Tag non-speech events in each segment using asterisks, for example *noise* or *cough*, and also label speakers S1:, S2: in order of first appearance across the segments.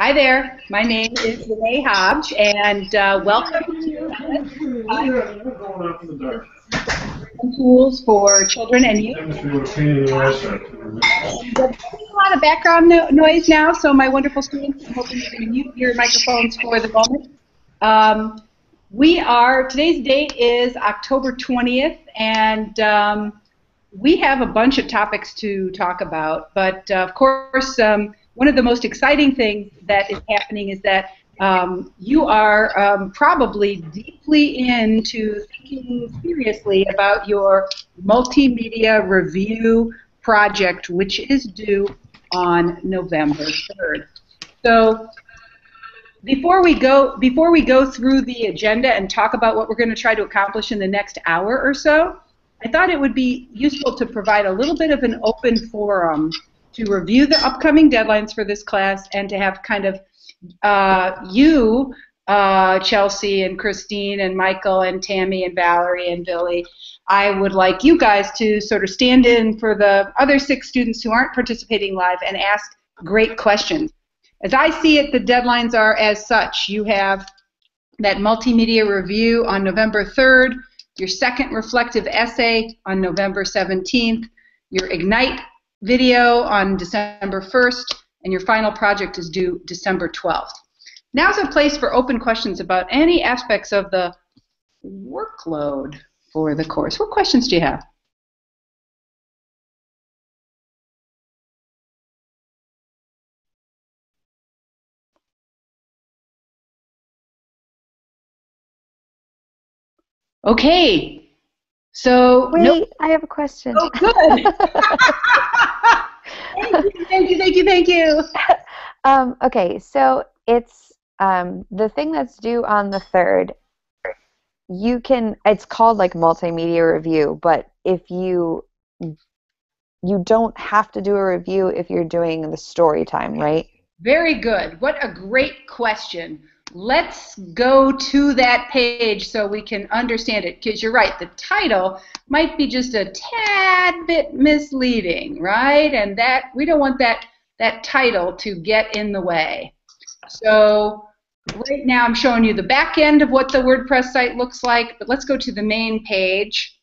S1: Hi there. My name is Renee Hobbs, and uh, welcome to Tools for Children and Youth. A lot of background no noise now, so my wonderful students, I'm hoping you can mute your microphones for the moment. Um, we are, today's date is October 20th, and um, we have a bunch of topics to talk about, but uh, of course, um, one of the most exciting things that is happening is that um, you are um, probably deeply into thinking seriously about your multimedia review project, which is due on November 3rd. So before we go before we go through the agenda and talk about what we're going to try to accomplish in the next hour or so, I thought it would be useful to provide a little bit of an open forum to review the upcoming deadlines for this class and to have kind of uh, you, uh, Chelsea and Christine and Michael and Tammy and Valerie and Billy, I would like you guys to sort of stand in for the other six students who aren't participating live and ask great questions. As I see it, the deadlines are as such. You have that multimedia review on November 3rd, your second reflective essay on November 17th, your Ignite video on December 1st, and your final project is due December 12th. Now's a place for open questions about any aspects of the workload for the course. What questions do you have? Okay. So
S2: wait, no I have a question.
S1: Oh, good. *laughs* *laughs* thank you, thank you, thank you. *laughs*
S2: Um, okay, so it's um, the thing that's due on the third. You can. It's called like multimedia review, but if you you don't have to do a review if you're doing the story time, right?
S1: Very good. What a great question. Let's go to that page so we can understand it because you're right, the title might be just a tad bit misleading, right? And that we don't want that that title to get in the way. So right now I'm showing you the back end of what the WordPress site looks like, but let's go to the main page.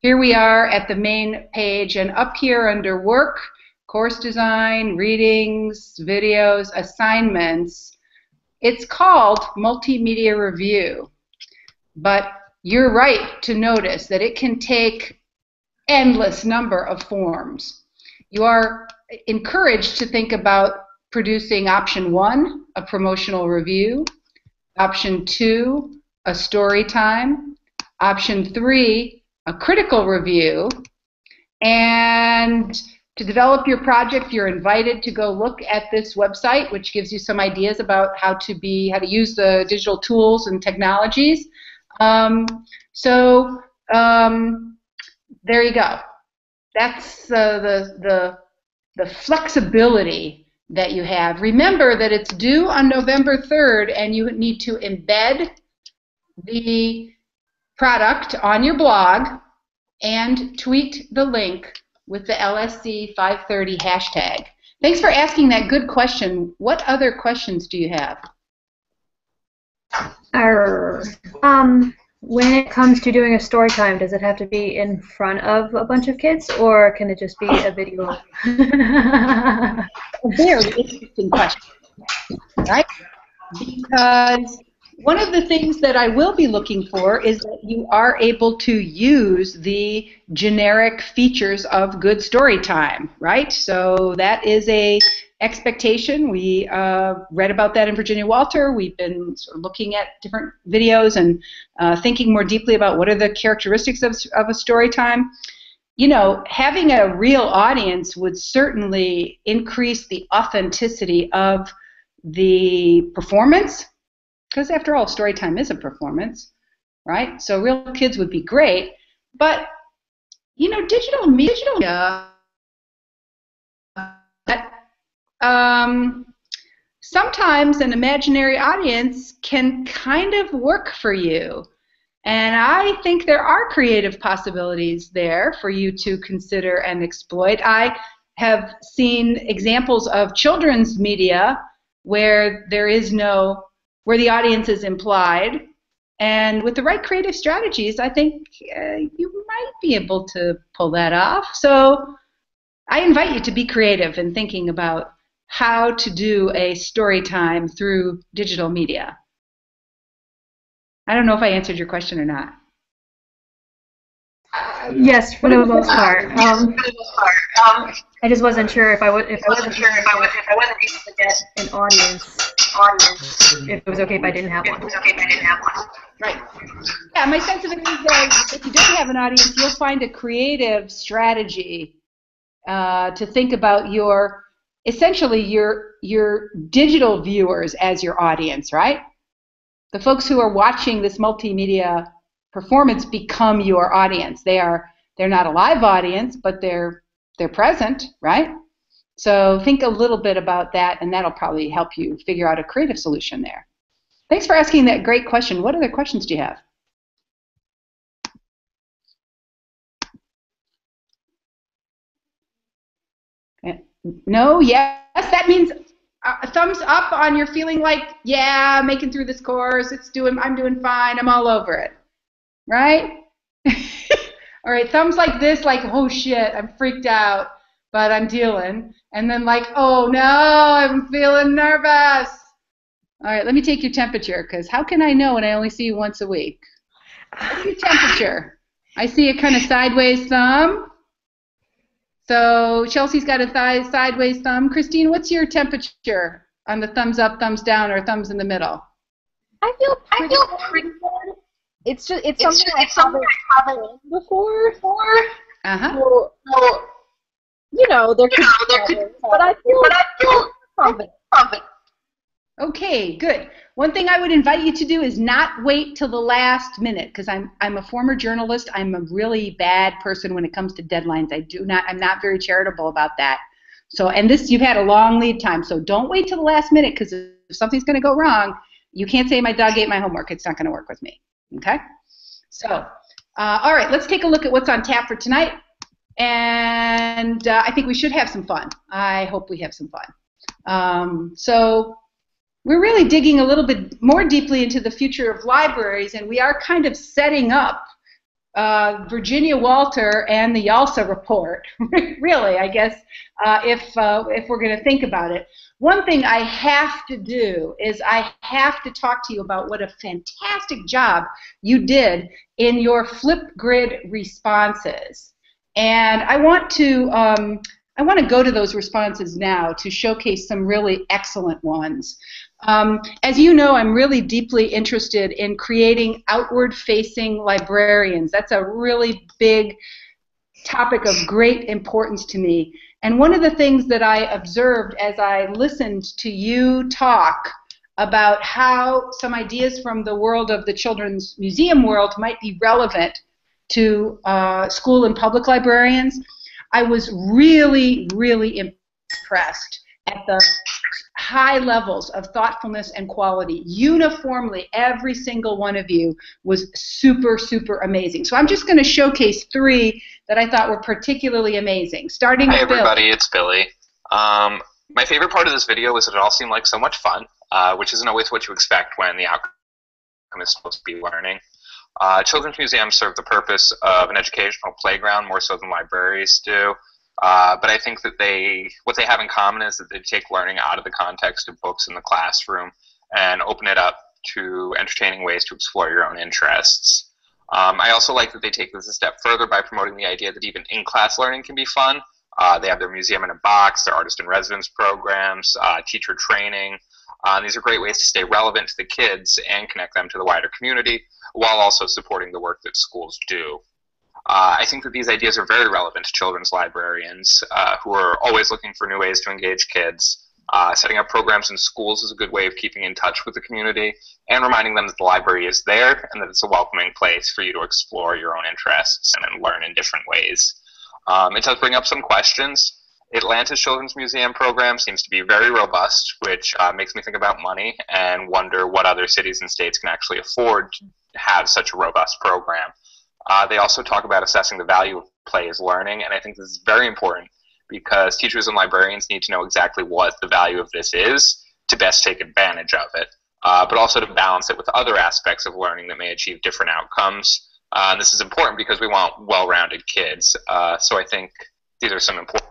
S1: Here we are at the main page, and up here under Work, Course Design, Readings, Videos, Assignments, it's called multimedia review, but you're right to notice that it can take endless number of forms. You are encouraged to think about producing option one, a promotional review, option two, a story time, option three, a critical review, and to develop your project, you're invited to go look at this website, which gives you some ideas about how to be, how to use the digital tools and technologies. Um, so um, there you go. That's uh, the the the flexibility that you have. Remember that it's due on November 3rd, and you need to embed the product on your blog and tweet the link with the LSC 530 hashtag. Thanks for asking that good question. What other questions do you have?
S3: um, when it comes to doing a story time, does it have to be in front of a bunch of kids, or can it just be a video? *laughs* *laughs*
S1: a very interesting question, right? Because one of the things that I will be looking for is that you are able to use the generic features of good story time, right? So that is a expectation. We uh, read about that in Virginia Walter. We've been sort of looking at different videos and uh, thinking more deeply about what are the characteristics of, of a story time. You know, having a real audience would certainly increase the authenticity of the performance because after all, story time is a performance, right? So real kids would be great, but you know, digital media, um, sometimes an imaginary audience can kind of work for you. And I think there are creative possibilities there for you to consider and exploit. I have seen examples of children's media where there is no, where the audience is implied. And with the right creative strategies, I think uh, you might be able to pull that off. So I invite you to be creative in thinking about how to do a story time through digital media. I don't know if I answered your question or not.
S3: Yes, for the most part. Um, I just wasn't sure if I was if I wasn't sure if I was if I wasn't able to get an audience audience if it was okay if I didn't have one. okay if I didn't have one.
S1: Right. Yeah, my sense of it is that if you don't have an audience, you'll find a creative strategy uh, to think about your essentially your your digital viewers as your audience, right? The folks who are watching this multimedia performance become your audience. They are they're not a live audience, but they're they're present, right? So think a little bit about that, and that'll probably help you figure out a creative solution there. Thanks for asking that great question. What other questions do you have? No, yes, that means a thumbs up on you're feeling like, yeah, making through this course, it's doing, I'm doing fine, I'm all over it, right? *laughs* all right, thumbs like this, like, oh shit, I'm freaked out, but I'm dealing, and then like, oh no, I'm feeling nervous. All right, let me take your temperature, because how can I know when I only see you once a week? What's your temperature? I see a kind of sideways thumb. So Chelsea's got a th- sideways thumb. Christine, what's your temperature on the thumbs up, thumbs down, or thumbs in the middle?
S4: I feel pretty, I feel pretty good. It's just it's, it's something, just, I, haven't, I haven't before. before.
S1: Uh huh.
S4: So, so, you know, there could, you know, there could but I feel, but I feel confident. confident.
S1: Okay, good. One thing I would invite you to do is not wait till the last minute because I'm I'm a former journalist. I'm a really bad person when it comes to deadlines. I do not I'm not very charitable about that. So and this you've had a long lead time. So don't wait till the last minute because if something's going to go wrong, you can't say my dog ate my homework. It's not going to work with me. Okay. So uh, all right, let's take a look at what's on tap for tonight. And uh, I think we should have some fun. I hope we have some fun. Um, so we're really digging a little bit more deeply into the future of libraries, and we are kind of setting up uh, Virginia Walter and the YALSA report, *laughs* really, I guess, uh, if, uh, if we're going to think about it. One thing I have to do is I have to talk to you about what a fantastic job you did in your Flipgrid responses. And I want to um, I want to go to those responses now to showcase some really excellent ones. Um, as you know, I'm really deeply interested in creating outward-facing librarians. That's a really big topic of great importance to me. And one of the things that I observed as I listened to you talk about how some ideas from the world of the children's museum world might be relevant to uh, school and public librarians I was really, really impressed at the high levels of thoughtfulness and quality. Uniformly, every single one of you was super, super amazing. So I'm just going to showcase three that I thought were particularly amazing. Starting
S5: Hi,
S1: with
S5: everybody.
S1: Bill.
S5: It's Billy. Um, my favorite part of this video was that it all seemed like so much fun, uh, which isn't always what you expect when the outcome is supposed to be learning. Uh, children's museums serve the purpose of an educational playground more so than libraries do. Uh, but I think that they, what they have in common is that they take learning out of the context of books in the classroom and open it up to entertaining ways to explore your own interests. Um, I also like that they take this a step further by promoting the idea that even in-class learning can be fun. Uh, they have their museum in a box, their artist in residence programs, uh, teacher training. Uh, these are great ways to stay relevant to the kids and connect them to the wider community while also supporting the work that schools do. Uh, I think that these ideas are very relevant to children's librarians uh, who are always looking for new ways to engage kids. Uh, setting up programs in schools is a good way of keeping in touch with the community and reminding them that the library is there and that it's a welcoming place for you to explore your own interests and learn in different ways. Um, it does bring up some questions. Atlanta's Children's Museum program seems to be very robust, which uh, makes me think about money and wonder what other cities and states can actually afford to have such a robust program. Uh, they also talk about assessing the value of play as learning, and I think this is very important because teachers and librarians need to know exactly what the value of this is to best take advantage of it, uh, but also to balance it with other aspects of learning that may achieve different outcomes. Uh, and this is important because we want well-rounded kids. Uh, so I think these are some important.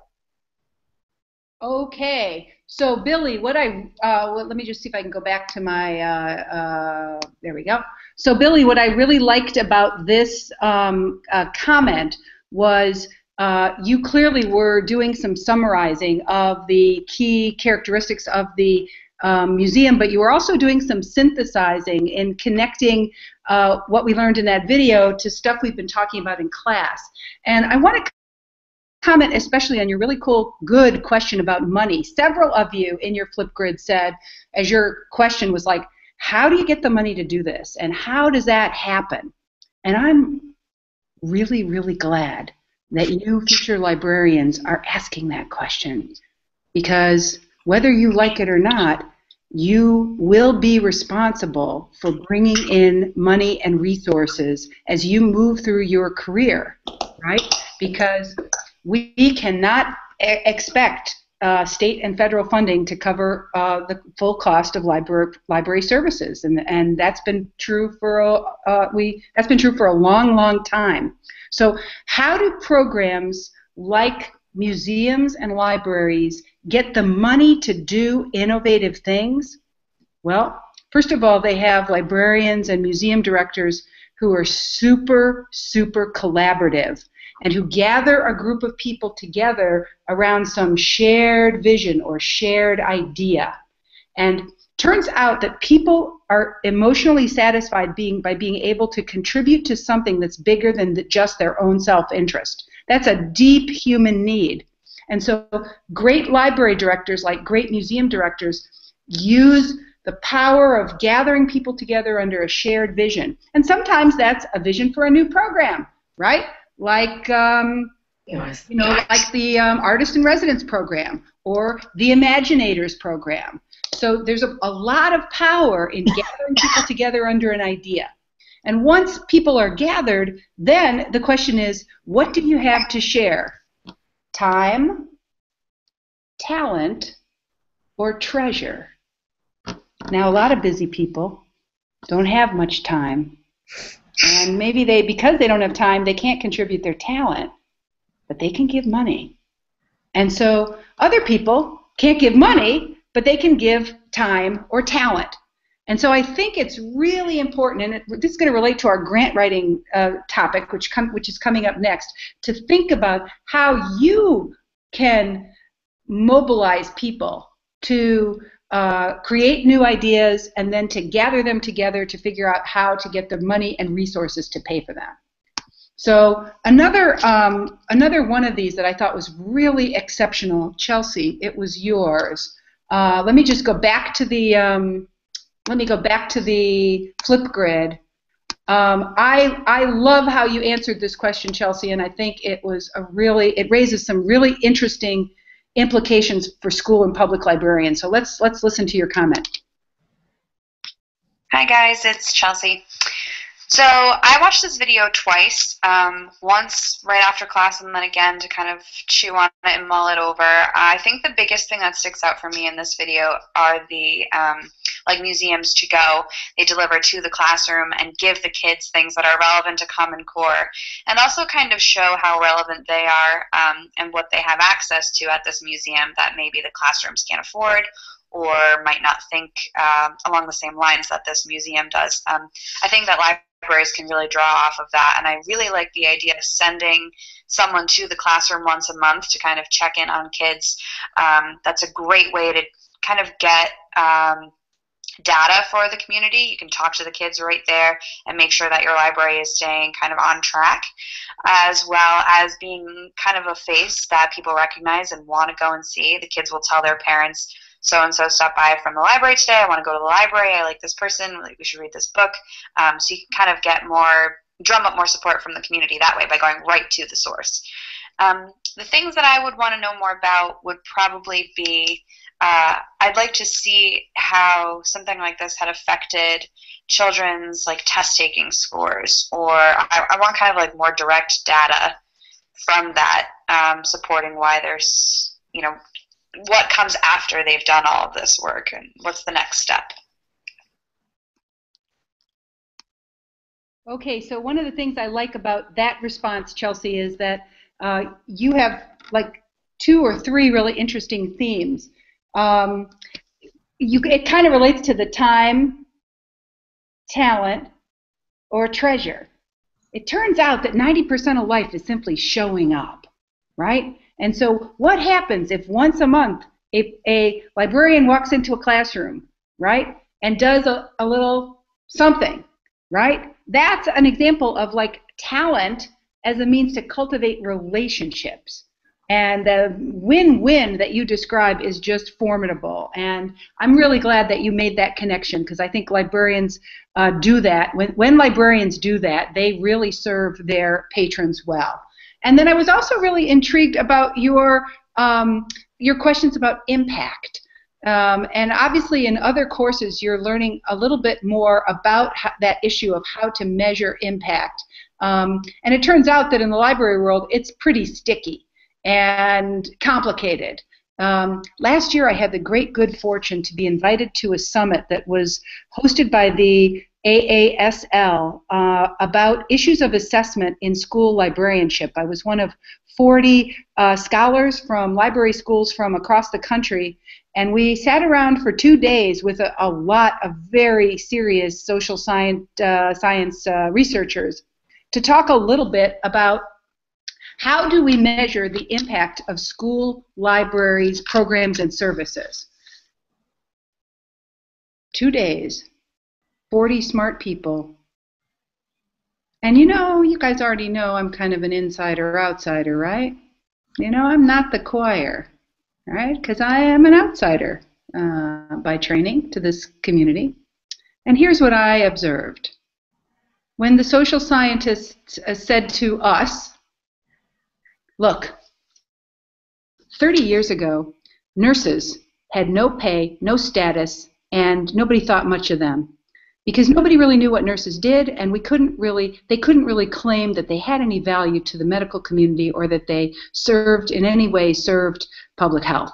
S1: Okay, so Billy, what I uh, well, let me just see if I can go back to my uh, uh, there we go. So Billy, what I really liked about this um, uh, comment was uh, you clearly were doing some summarizing of the key characteristics of the um, museum, but you were also doing some synthesizing and connecting uh, what we learned in that video to stuff we've been talking about in class. And I want to comment especially on your really cool, good question about money. Several of you in your Flipgrid said, as your question was like, how do you get the money to do this? And how does that happen? And I'm really, really glad that you future librarians are asking that question because whether you like it or not, you will be responsible for bringing in money and resources as you move through your career, right? Because we cannot expect uh, state and federal funding to cover uh, the full cost of library library services, and and that's been true for a, uh, we that's been true for a long, long time. So how do programs like museums and libraries get the money to do innovative things? Well, first of all, they have librarians and museum directors who are super, super collaborative and who gather a group of people together around some shared vision or shared idea. And turns out that people are emotionally satisfied being by being able to contribute to something that's bigger than the, just their own self-interest. That's a deep human need. And so great library directors like great museum directors use the power of gathering people together under a shared vision. And sometimes that's a vision for a new program, right? Like, um,
S3: Yes.
S1: you know, like the um, Artist in Residence program or the Imaginators program. So there's a, a lot of power in *laughs* gathering people together under an idea. And once people are gathered, then the question is, what do you have to share? Time, talent, or treasure? Now, a lot of busy people don't have much time. And maybe they, because they don't have time, they can't contribute their talent, but they can give money. And so other people can't give money, but they can give time or talent. And so I think it's really important, and it, this is going to relate to our grant writing uh, topic, which, com- which is coming up next, to think about how you can mobilize people to uh, create new ideas and then to gather them together to figure out how to get the money and resources to pay for them. So another um, another one of these that I thought was really exceptional, Chelsea. It was yours. Uh, let me just go back to the um, let me go back to the Flipgrid. Um, I I love how you answered this question, Chelsea, and I think it was a really it raises some really interesting implications for school and public librarians. So let's let's listen to your comment.
S6: Hi guys, it's Chelsea. So I watched this video twice, um, once right after class and then again to kind of chew on it and mull it over. I think the biggest thing that sticks out for me in this video are the um, like museums to go. They deliver to the classroom and give the kids things that are relevant to Common Core and also kind of show how relevant they are um, and what they have access to at this museum that maybe the classrooms can't afford or might not think uh, along the same lines that this museum does. Um, I think that libraries can really draw off of that, and I really like the idea of sending someone to the classroom once a month to kind of check in on kids. Um, that's a great way to kind of get um, data for the community. You can talk to the kids right there and make sure that your library is staying kind of on track, as well as being kind of a face that people recognize and want to go and see. The kids will tell their parents so and so stopped by from the library today. I want to go to the library. I like this person. Like, we should read this book. Um, so you can kind of get more, drum up more support from the community that way by going right to the source. Um, the things that I would want to know more about would probably be uh, I'd like to see how something like this had affected children's like test taking scores, or I, I want kind of like more direct data from that um, supporting why there's you know what comes after they've done all of this work and what's the next step.
S1: Okay, so one of the things I like about that response, Chelsea, is that uh, you have like two or three really interesting themes. Um, you, it kind of relates to the time, talent, or treasure. It turns out that 90% of life is simply showing up, right? And so what happens if once a month a, a librarian walks into a classroom, right, and does a, a little something, right? That's an example of like talent as a means to cultivate relationships. And the win-win that you describe is just formidable. And I'm really glad that you made that connection because I think librarians uh, do that. When, when librarians do that, they really serve their patrons well. And then I was also really intrigued about your um, your questions about impact. Um, and obviously, in other courses, you're learning a little bit more about how, that issue of how to measure impact. Um, and it turns out that in the library world, it's pretty sticky and complicated. Um, last year, I had the great good fortune to be invited to a summit that was hosted by the AASL uh, about issues of assessment in school librarianship. I was one of 40 uh, scholars from library schools from across the country, and we sat around for two days with a, a lot of very serious social science, uh, science uh, researchers to talk a little bit about how do we measure the impact of school libraries, programs, and services. Two days, 40 smart people. And you know, you guys already know I'm kind of an insider outsider, right? You know, I'm not the choir, right? Because I am an outsider uh, by training to this community. And here's what I observed. When the social scientists uh, said to us, look, 30 years ago, nurses had no pay, no status, and nobody thought much of them because nobody really knew what nurses did and we couldn't really they couldn't really claim that they had any value to the medical community or that they served in any way served public health.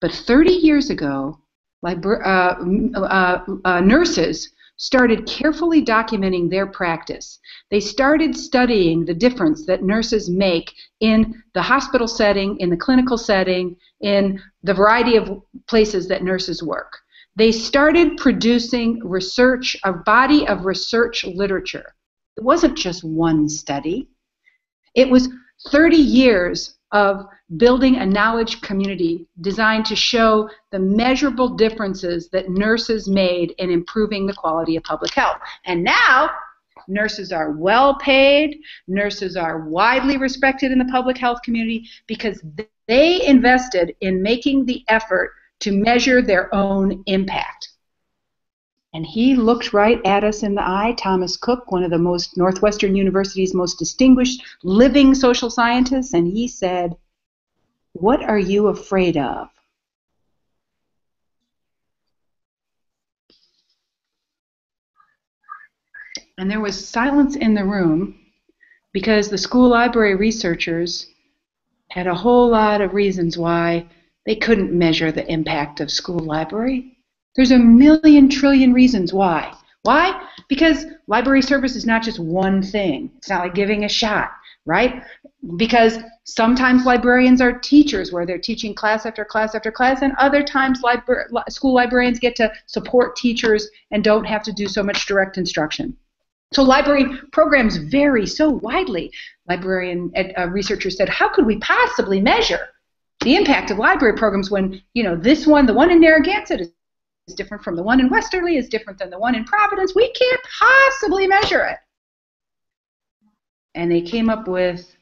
S1: But 30 years ago libra- uh, uh, uh, nurses started carefully documenting their practice. They started studying the difference that nurses make in the hospital setting in the clinical setting in the variety of places that nurses work they started producing research, a body of research literature. It wasn't just one study. It was 30 years of building a knowledge community designed to show the measurable differences that nurses made in improving the quality of public health. And now, nurses are well paid, nurses are widely respected in the public health community because they invested in making the effort to measure their own impact. And he looked right at us in the eye, Thomas Cook, one of the most Northwestern University's most distinguished living social scientists, and he said, What are you afraid of? And there was silence in the room because the school library researchers had a whole lot of reasons why they couldn't measure the impact of school library. There's a million trillion reasons why. Why? Because library service is not just one thing. It's not like giving a shot, right? Because sometimes librarians are teachers where they're teaching class after class after class, and other times libra- school librarians get to support teachers and don't have to do so much direct instruction. So library programs vary so widely. Librarian uh, researchers said, how could we possibly measure the impact of library programs when, you know, this one, the one in Narragansett is, is different from the one in Westerly, is different than the one in Providence. We can't possibly measure it. And they came up with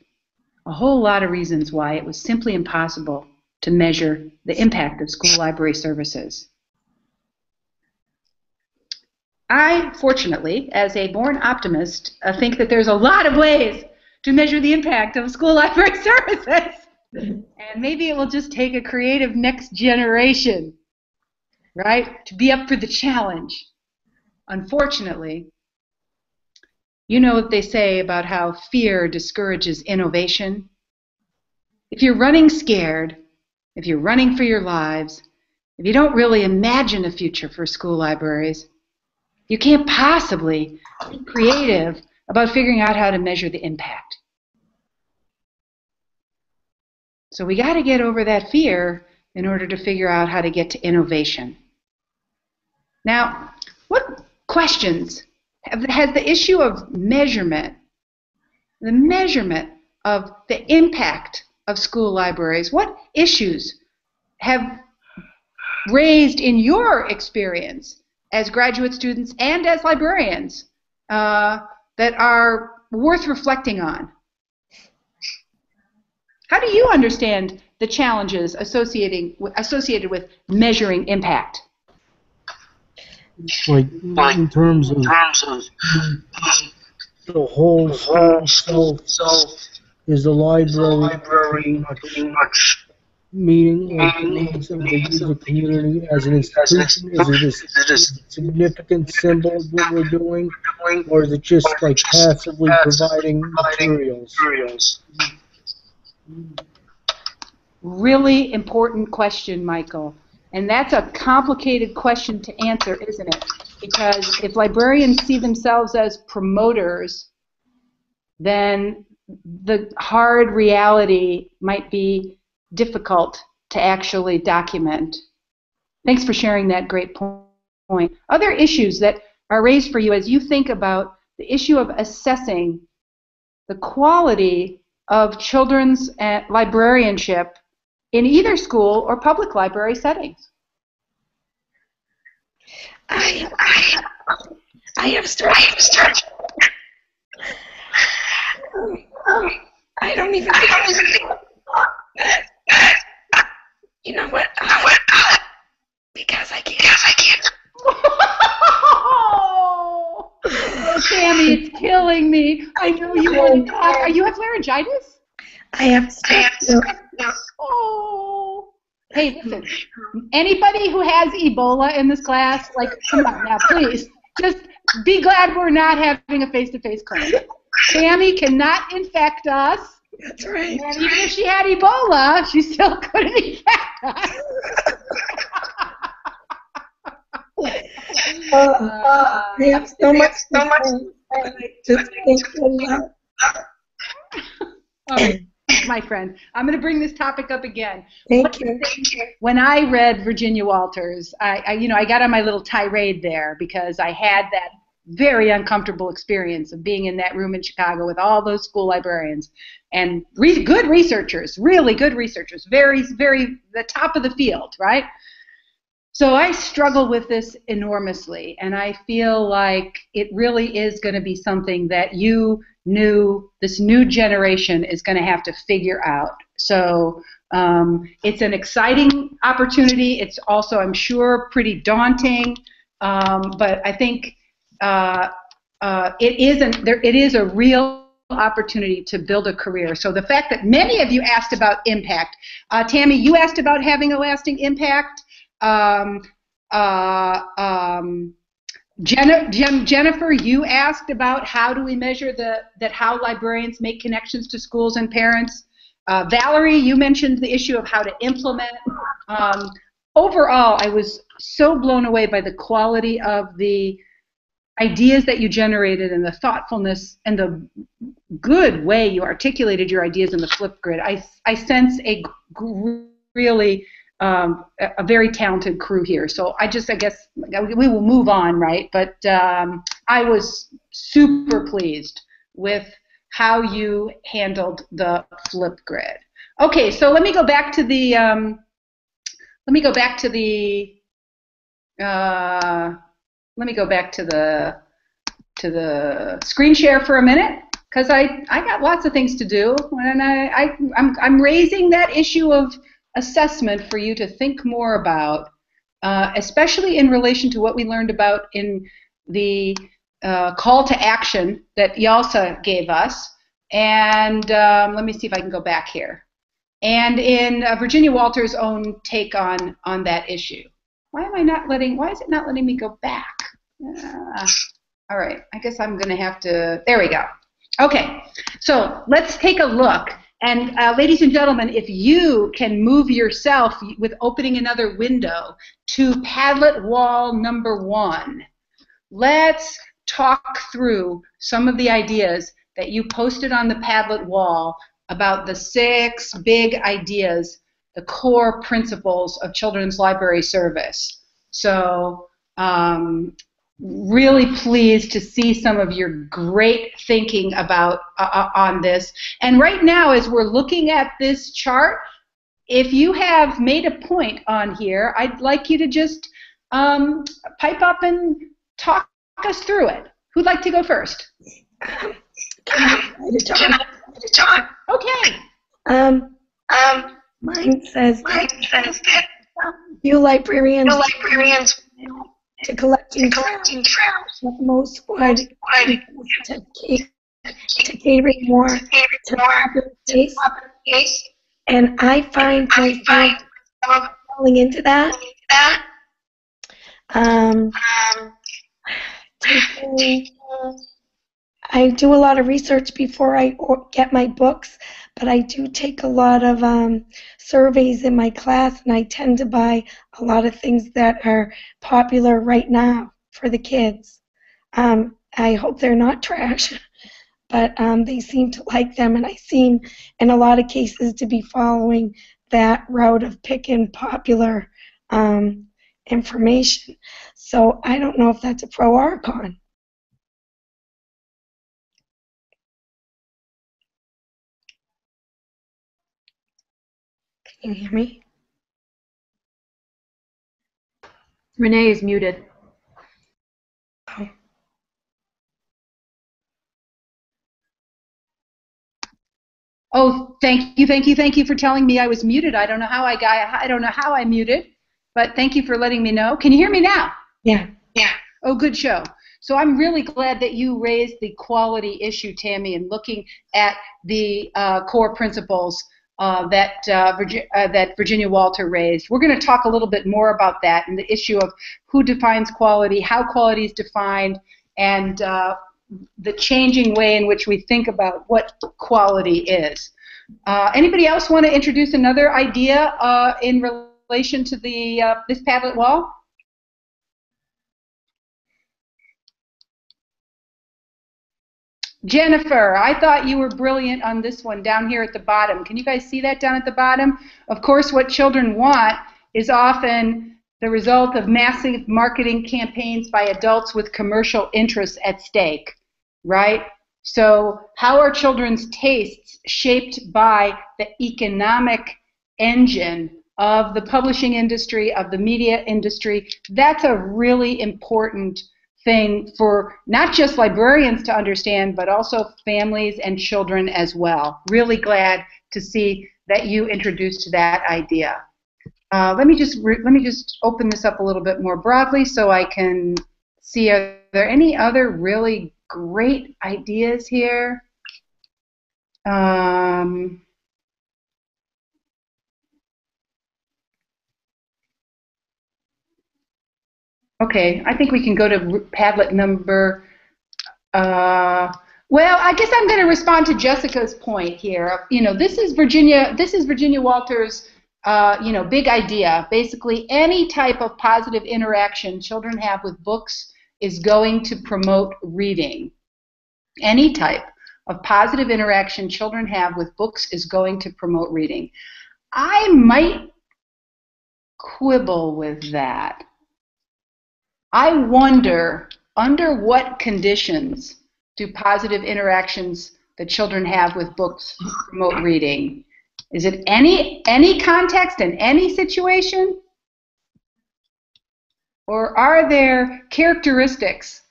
S1: a whole lot of reasons why it was simply impossible to measure the impact of school library services. I, fortunately, as a born optimist, uh, think that there's a lot of ways to measure the impact of school library *laughs* services and maybe it will just take a creative next generation, right, to be up for the challenge. Unfortunately, you know what they say about how fear discourages innovation? If you're running scared, if you're running for your lives, if you don't really imagine a future for school libraries, you can't possibly be creative about figuring out how to measure the impact. So we got to get over that fear in order to figure out how to get to innovation. Now, what questions have, has the issue of measurement, the measurement of the impact of school libraries, what issues have raised in your experience as graduate students and as librarians uh, that are worth reflecting on? How do you understand the challenges associating, associated with measuring impact?
S7: Like in terms of the whole school itself, is the library pretty much meeting like the needs of the user community as an institution? Is it a significant symbol of what we're doing, or is it just like passively providing materials?
S1: Really important question, Michael. And that's a complicated question to answer, isn't it? Because if librarians see themselves as promoters, then the hard reality might be difficult to actually document. Thanks for sharing that great point. Other issues that are raised for you as you think about the issue of assessing the quality of children's uh, librarianship in either school or public library settings.
S8: I, I, I have started. I don't even. I don't even think. You know what? Uh, because I can't. Because I can't.
S1: Oh, Tammy, it's killing me. I know you want to talk. Are you have laryngitis?
S8: I have. I have
S1: Oh. Hey, listen. Anybody who has Ebola in this class, like, come on now, please. Just be glad we're not having a face-to-face class. Sammy cannot infect us.
S8: That's right.
S1: And even if she had Ebola, she still couldn't *laughs* infect us. *laughs*
S8: Uh, uh, I have so much, so much. *laughs* Just think.
S1: Okay, *laughs* my friend, I'm going to bring this topic up again.
S8: Thank you.
S1: When I read Virginia Walters, I, I, you know, I got on my little tirade there because I had that very uncomfortable experience of being in that room in Chicago with all those school librarians and re- good researchers, really good researchers, very, very the top of the field, right? So I struggle with this enormously, and I feel like it really is going to be something that you new, this new generation is going to have to figure out. So um, it's an exciting opportunity. It's also, I'm sure, pretty daunting, um, but I think uh, uh, it isn't. There, it is a real opportunity to build a career. So the fact that many of you asked about impact, uh, Tammy, you asked about having a lasting impact. Um, uh, um, Jen, Jen, Jennifer, you asked about how do we measure the that how librarians make connections to schools and parents. Uh, Valerie, you mentioned the issue of how to implement. Um, overall, I was so blown away by the quality of the ideas that you generated and the thoughtfulness and the good way you articulated your ideas in the Flipgrid. I, I sense a really um, a very talented crew here. So I just, I guess, we will move on, right? But um, I was super pleased with how you handled the Flipgrid. Okay, so let me go back to the, um, let me go back to the, uh, let me go back to the, to the screen share for a minute because I, I got lots of things to do and I, I I'm, I'm raising that issue of assessment for you to think more about, uh, especially in relation to what we learned about in the uh, call to action that YALSA gave us. And um, let me see if I can go back here. And in uh, Virginia Walters' own take on, on that issue. Why am I not letting, why is it not letting me go back? Uh, all right, I guess I'm going to have to, there we go. Okay, so let's take a look And uh, ladies and gentlemen, if you can move yourself with opening another window to Padlet wall number one, let's talk through some of the ideas that you posted on the Padlet wall about the six big ideas, the core principles of children's library service. So um, really pleased to see some of your great thinking about uh, uh, on this. And right now, as we're looking at this chart, if you have made a point on here, I'd like you to just um, pipe up and talk us through it. Who'd like to go first? Okay.
S8: Um, um, mine says, mine says that you librarians, librarians to collecting collecting trout. Most would to, to catering more to popular taste. And I find myself falling into that. Um, taking, I do a lot of research before I get my books, but I do take a lot of um, surveys in my class, and I tend to buy a lot of things that are popular right now for the kids. Um, I hope they're not *laughs* trash, but um, they seem to like them, and I seem, in a lot of cases, to be following that route of picking popular um, information. So I don't know if that's a pro or a con. Can you hear me?
S3: Renee is muted.
S1: Oh. oh, thank you, thank you, thank you for telling me I was muted. I don't know how I got. I don't know how I muted, but thank you for letting me know. Can you hear me now?
S8: Yeah.
S1: Yeah. Oh, good show. So I'm really glad that you raised the quality issue, Tammy, and looking at the uh, core principles uh, that uh, Virginia, uh, that Virginia Walter raised. We're going to talk a little bit more about that and the issue of who defines quality, how quality is defined, and uh, the changing way in which we think about what quality is. Uh, anybody else want to introduce another idea in relation to the this Padlet wall? Jennifer, I thought you were brilliant on this one down here at the bottom. Can you guys see that down at the bottom? Of course, what children want is often the result of massive marketing campaigns by adults with commercial interests at stake, right? So, how are children's tastes shaped by the economic engine of the publishing industry, of the media industry? That's a really important thing for not just librarians to understand, but also families and children as well. Really glad to see that you introduced that idea. Uh, let me just let me just open this up a little bit more broadly so I can see are there any other really great ideas here. Um, Okay, I think we can go to Padlet number. Uh, well, I guess I'm going to respond to Jessica's point here. You know, this is Virginia. This is Virginia Walters. Uh, you know, big idea. Basically, any type of positive interaction children have with books is going to promote reading. Any type of positive interaction children have with books is going to promote reading. I might quibble with that. I wonder under what conditions do positive interactions that children have with books promote reading? Is it any any context in any situation? Or are there characteristics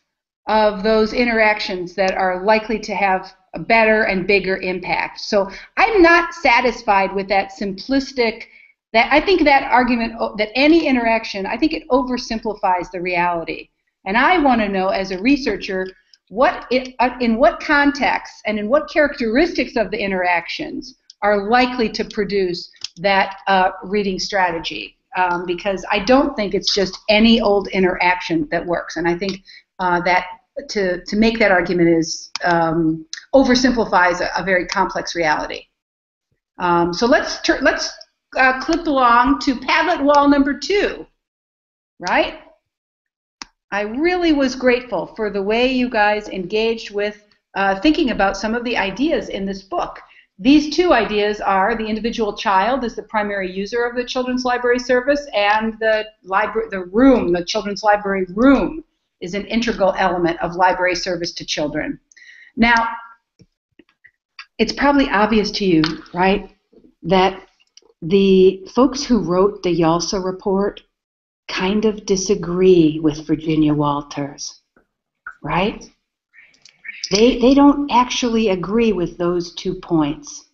S1: of those interactions that are likely to have a better and bigger impact? So I'm not satisfied with that simplistic that I think that argument that any interaction, I think it oversimplifies the reality. And I want to know as a researcher what it, uh, in what context and in what characteristics of the interactions are likely to produce that uh, reading strategy. Um, because I don't think it's just any old interaction that works. And I think uh, that to, to make that argument is um, oversimplifies a, a very complex reality. Um, so let's let's uh, clip along to Padlet wall number two, right? I really was grateful for the way you guys engaged with uh, thinking about some of the ideas in this book. These two ideas are the individual child is the primary user of the children's library service, and the library, the room, the children's library room, is an integral element of library service to children. Now, it's probably obvious to you, right, that the folks who wrote the YALSA report kind of disagree with Virginia Walters, right? They, they don't actually agree with those two points.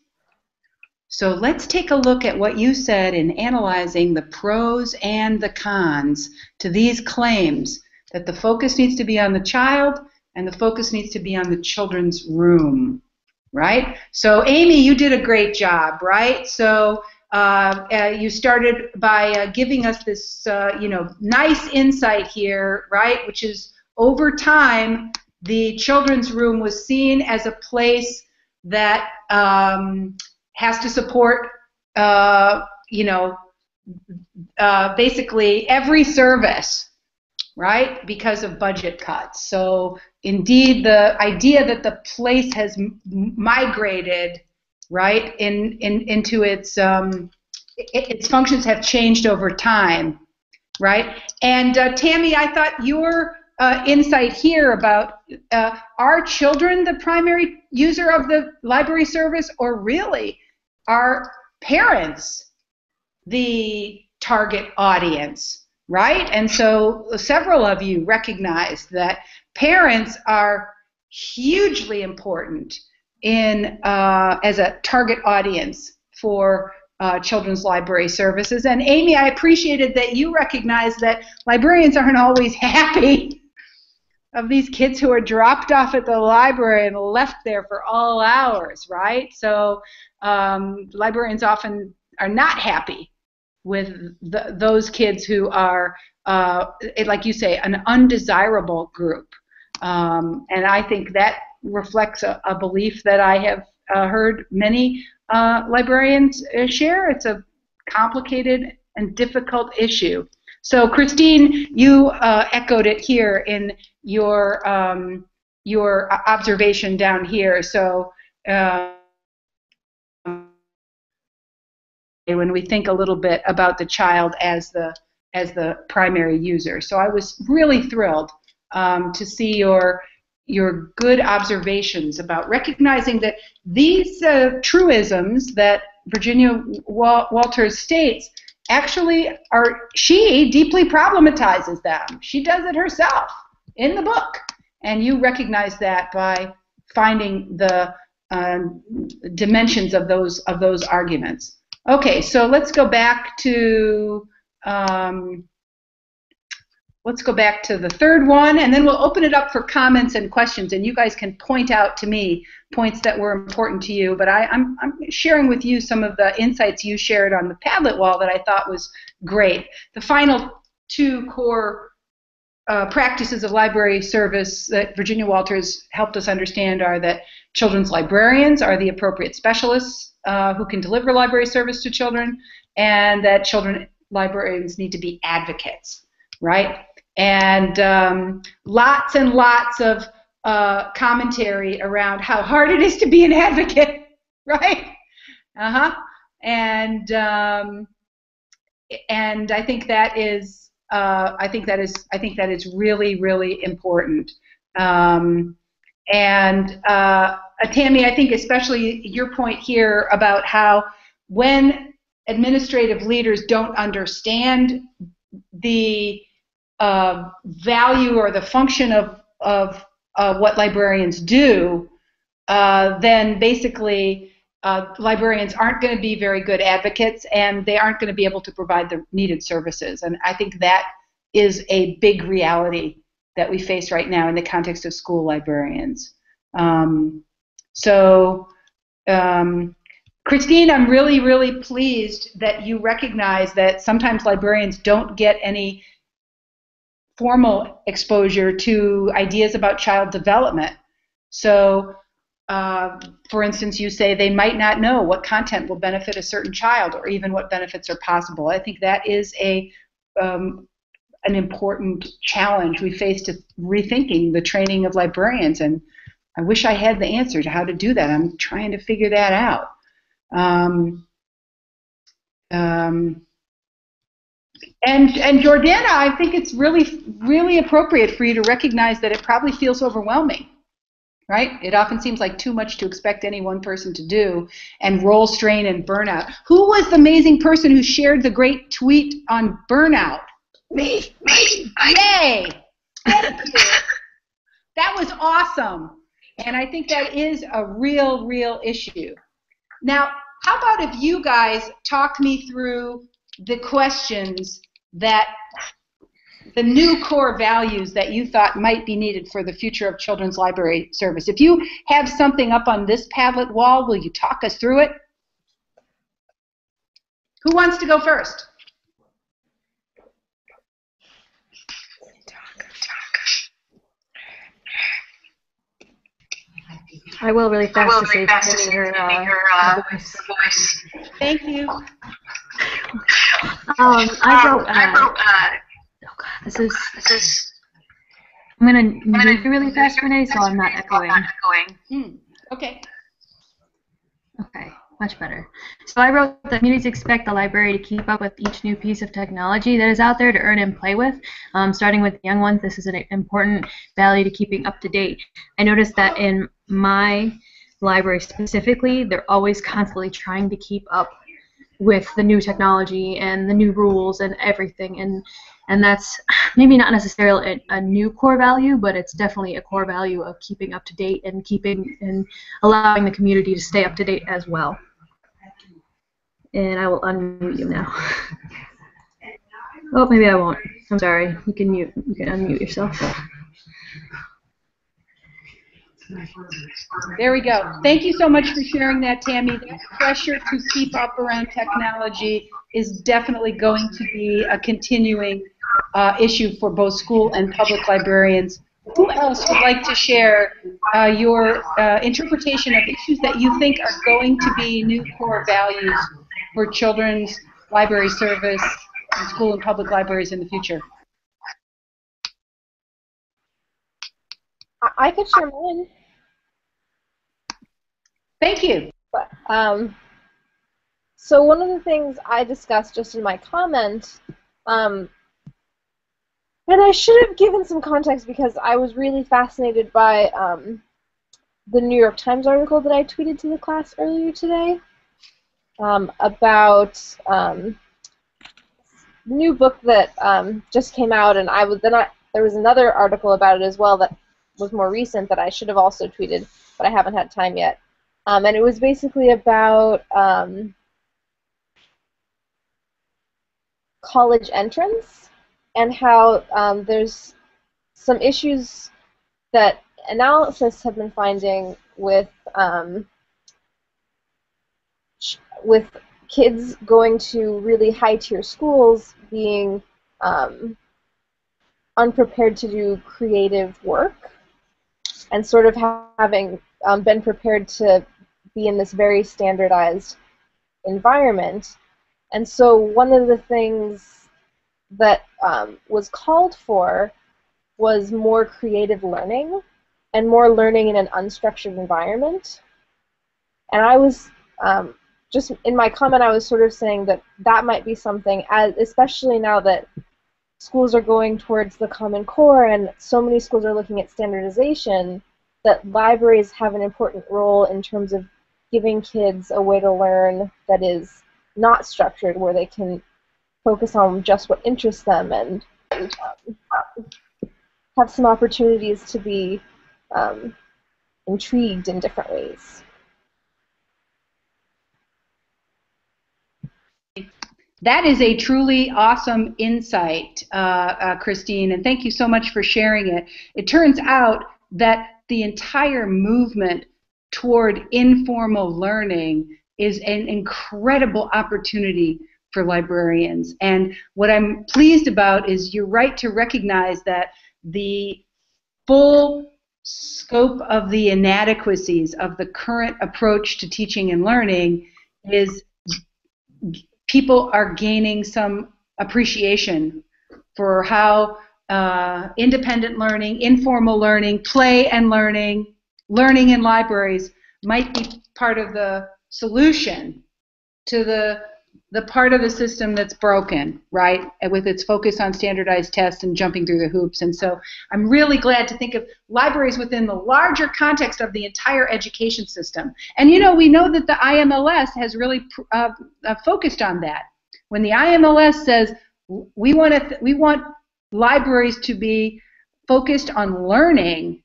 S1: So let's take a look at what you said in analyzing the pros and the cons to these claims that the focus needs to be on the child and the focus needs to be on the children's room, right? So Amy, you did a great job, right? So uh, uh, you started by uh, giving us this, uh, you know, nice insight here, right? Which is over time, the children's room was seen as a place that um, has to support, uh, you know, uh, basically every service, right? Because of budget cuts. So indeed, the idea that the place has migrated, right, in, in into its um, its functions have changed over time, right? And uh, Tammy, I thought your uh, insight here about uh, are children the primary user of the library service, or really are parents the target audience, right? And so several of you recognize that parents are hugely important in uh, as a target audience for uh, children's library services. And Amy, I appreciated that you recognize that librarians aren't always *laughs* happy of these kids who are dropped off at the library and left there for all hours, right? So um, librarians often are not happy with the, those kids who are, uh, like you say, an undesirable group. Um, and I think that reflects a, a belief that I have uh, heard many uh, librarians uh, share. It's a complicated and difficult issue. So, Christine, you uh, echoed it here in your um, your observation down here. So, uh, when we think a little bit about the child as the as the primary user, so I was really thrilled um, to see your your good observations about recognizing that these uh, truisms that Virginia Walters states actually are she deeply problematizes them. She does it herself in the book, and you recognize that by finding the um, dimensions of those of those arguments. Okay, so let's go back to um, let's go back to the third one, and then we'll open it up for comments and questions, and you guys can point out to me points that were important to you. But I, am sharing with you some of the insights you shared on the Padlet wall that I thought was great. The final two core uh, practices of library service that Virginia Walters helped us understand are that children's librarians are the appropriate specialists uh, who can deliver library service to children, and that children librarians need to be advocates, right? And um, lots and lots of uh, commentary around how hard it is to be an advocate, *laughs* right? Uh huh. And um, and I think that is uh, I think that is I think that is really really important. Um, and uh, Tammy, I think especially your point here about how when administrative leaders don't understand the uh, value or the function of, of uh, what librarians do, uh, then basically uh, librarians aren't going to be very good advocates and they aren't going to be able to provide the needed services. And I think that is a big reality that we face right now in the context of school librarians. Um, so, um, Christine, I'm really, really pleased that you recognize that sometimes librarians don't get any formal exposure to ideas about child development. So uh, for instance, you say they might not know what content will benefit a certain child or even what benefits are possible. I think that is a um, an important challenge we face to rethinking the training of librarians, and I wish I had the answer to how to do that. I'm trying to figure that out. Um, um, and and Jordana, I think it's really really appropriate for you to recognize that it probably feels overwhelming right? It often seems like too much to expect any one person to do, and role strain and burnout. Who was the amazing person who shared the great tweet on burnout?
S8: Me.
S1: Me. Yay! Thank you. that was awesome. And I think that is a real, real issue. Now, how about if you guys talk me through the questions that the new core values that you thought might be needed for the future of children's library service. If you have something up on this Padlet wall, will you talk us through it? Who wants to go first?
S3: I will really fast will to really fast to her, uh, her uh, voice. voice.
S1: Thank you. Um,
S3: I wrote, uh, I wrote uh, Oh god, this is this is. I'm gonna move you really fast, Renee, so I'm not echoing.
S1: echoing. Hmm. Okay.
S3: Okay, much better. So I wrote that communities expect the library to keep up with each new piece of technology that is out there to earn and play with. Um, starting with young ones, this is an important value to keeping up to date. I noticed that in my library specifically, they're always constantly trying to keep up with the new technology and the new rules and everything. And and that's *sighs* maybe not necessarily a, a, new core value but it's definitely a core value of keeping up to date and keeping and allowing the community to stay up to date as well. And I will unmute you now. *laughs* Oh maybe I won't. I'm sorry. You can mute you can unmute yourself
S1: there we go. Thank you so much for sharing that, Tammy. That pressure to keep up around technology is definitely going to be a continuing uh, issue for both school and public librarians. Who else would like to share uh, your uh, interpretation of issues that you think are going to be new core values for children's library service and school and public libraries in the future?
S4: I could share mine.
S1: Thank you.
S4: But, um, so one of the things I discussed just in my comment, um, and I should have given some context because I was really fascinated by um, the New York Times article that I tweeted to the class earlier today um, about um, new book that um, just came out, and I was then I, there was another article about it as well that was more recent that I should have also tweeted, but I haven't had time yet. Um, and it was basically about um, college entrance and how um, there's some issues that analysis have been finding with um, with kids going to really high tier schools being um, unprepared to do creative work and sort of having um, been prepared to be in this very standardized environment. And so one of the things that um, was called for was more creative learning and more learning in an unstructured environment. And I was um, just in my comment, I was sort of saying that that might be something, as, especially now that schools are going towards the Common Core and so many schools are looking at standardization, that libraries have an important role in terms of giving kids a way to learn that is not structured, where they can focus on just what interests them and um, have some opportunities to be um, intrigued in different ways.
S1: That is a truly awesome insight, uh, uh, Christine, and thank you so much for sharing it. It turns out that the entire movement toward informal learning is an incredible opportunity for librarians. And what I'm pleased about is you're right to recognize that the full scope of the inadequacies of the current approach to teaching and learning is people are gaining some appreciation for how uh, independent learning, informal learning, play and learning, learning in libraries might be part of the solution to the the part of the system that's broken, right, with its focus on standardized tests and jumping through the hoops. And so I'm really glad to think of libraries within the larger context of the entire education system. And you know, we know that the IMLS has really uh, uh, focused on that. When the IMLS says we want to, we want libraries to be focused on learning,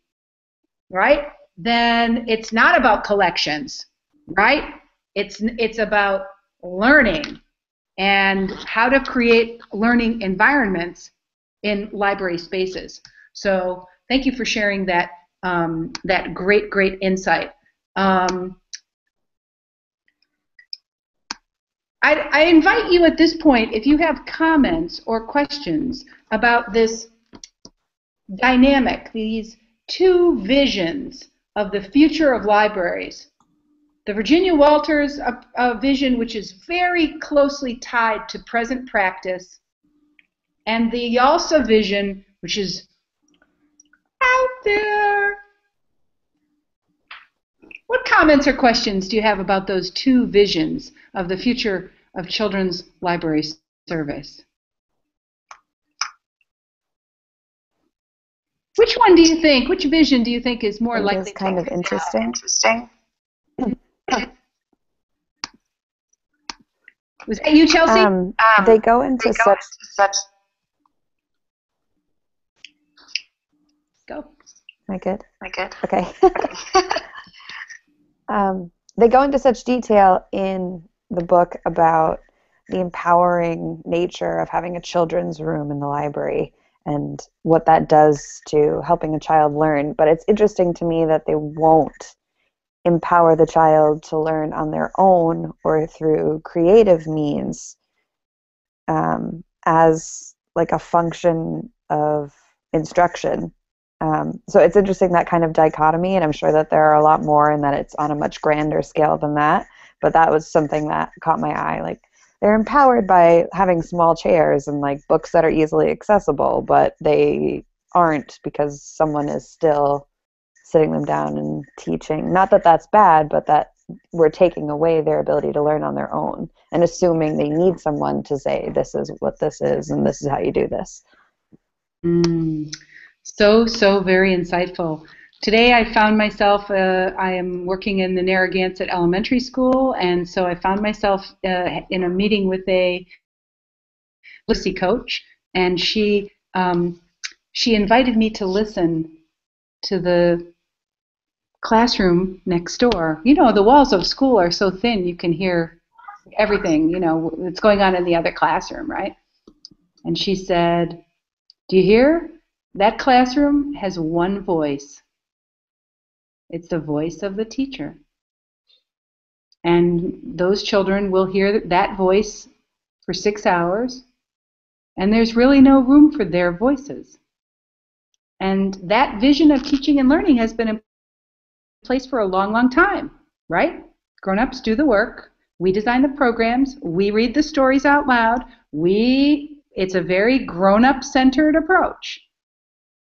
S1: right? Then it's not about collections, right? It's it's about learning and how to create learning environments in library spaces. So thank you for sharing that um, that great great insight. Um, I, I invite you at this point, if you have comments or questions about this dynamic, these two visions of the future of libraries. The Virginia Walters uh, uh, vision, which is very closely tied to present practice, and the YALSA vision, which is out there. What comments or questions do you have about those two visions of the future of children's library service? Which one do you think, which vision do you think is more likely to be
S2: kind of interesting?
S6: Interesting.
S1: Was that you, Chelsea?
S2: Um,
S6: Um,
S2: they go into
S6: They go
S2: such
S6: into such
S1: Go.
S2: Am I good?
S6: like it.
S2: Okay. *laughs* um, they go into such detail in the book about the empowering nature of having a children's room in the library and what that does to helping a child learn. But it's interesting to me that they won't empower the child to learn on their own or through creative means um, as like a function of instruction um, so it's interesting that kind of dichotomy, and I'm sure that there are a lot more, and that it's on a much grander scale than that. But that was something that caught my eye. Like they're empowered by having small chairs and like books that are easily accessible, but they aren't because someone is still sitting them down and teaching. Not that that's bad, but that we're taking away their ability to learn on their own and assuming they need someone to say this is what this is and this is how you do this.
S1: Mm, so, so very insightful. Today I found myself, uh, I am working in the Narragansett Elementary School, and so I found myself uh, in a meeting with a literacy coach, and she, um, she invited me to listen to the classroom next door. You know, the walls of school are so thin you can hear everything, you know, that's going on in the other classroom, right? And she said, Do you hear? That classroom has one voice. It's the voice of the teacher. And those children will hear that voice for six hours, and there's really no room for their voices. And that vision of teaching and learning has been place for a long, long time, right? Grown-ups do the work. We design the programs. We read the stories out loud. We it's a very grown-up centered approach.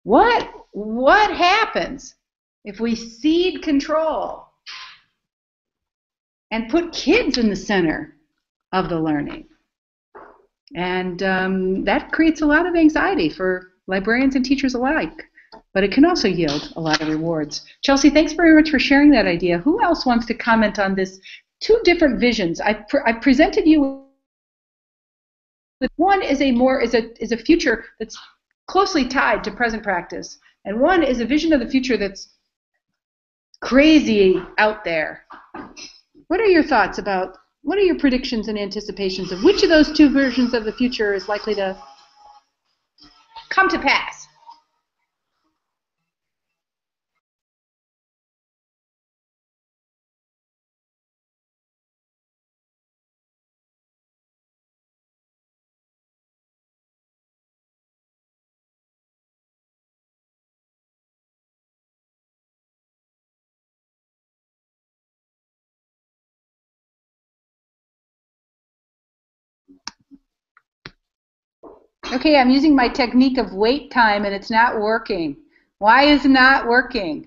S1: What what happens if we cede control and put kids in the center of the learning? And um, that creates a lot of anxiety for librarians and teachers alike. But it can also yield a lot of rewards. Chelsea, thanks very much for sharing that idea. Who else wants to comment on this? Two different visions. I, pre I presented you with one is a more is a is a future that's closely tied to present practice, and one is a vision of the future that's crazy out there. What are your thoughts about? What are your predictions and anticipations of which of those two versions of the future is likely to come to pass? Okay, I'm using my technique of wait time and it's not working. Why is it not working?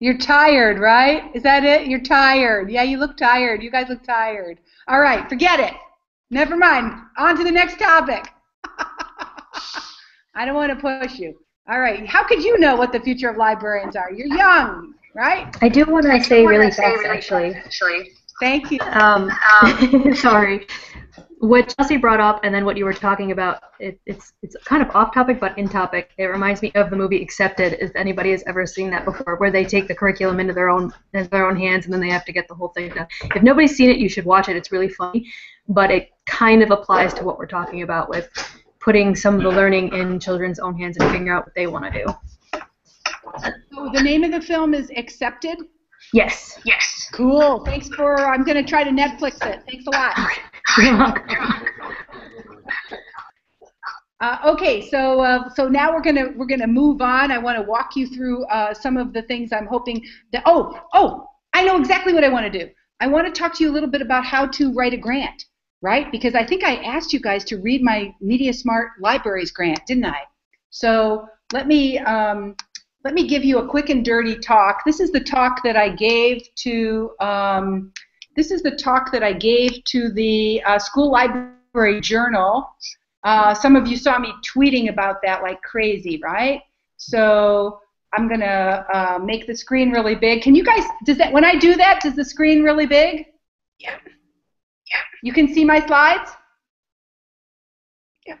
S1: You're tired, right? Is that it? You're tired. Yeah, you look tired. You guys look tired. All right, forget it. Never mind. On to the next topic. *laughs* I don't want to push you. All right. How could you know what the future of librarians are? You're young, right?
S3: I do want to say really fast, actually.
S1: Thank you. *laughs*
S3: Um, *laughs* sorry. What Chelsea brought up, and then what you were talking about, it, it's it's kind of off topic, but in topic. It reminds me of the movie Accepted. If anybody has ever seen that before, where they take the curriculum into their own into their own hands, and then they have to get the whole thing done. If nobody's seen it, you should watch it. It's really funny, but it kind of applies to what we're talking about with putting some of the learning in children's own hands and figuring out what they want to do.
S1: So the name of the film is Accepted.
S3: Yes.
S6: Yes.
S1: Cool. Thanks for. I'm going to try to Netflix it. Thanks a lot. Uh, okay, so uh, so now we're gonna we're gonna move on. I want to walk you through uh, some of the things I'm hoping that. Oh, oh, I know exactly what I want to do. I want to talk to you a little bit about how to write a grant, right? Because I think I asked you guys to read my Media Smart Libraries grant, didn't I? So let me um, let me give you a quick and dirty talk. This is the talk that I gave to. Um, this is the talk that I gave to the uh, school library journal. Uh, some of you saw me tweeting about that like crazy, right? So I'm gonna uh, make the screen really big. Can you guys? Does that when I do that? Does the screen really big?
S6: Yeah.
S1: Yeah. You can see my slides.
S6: Yeah.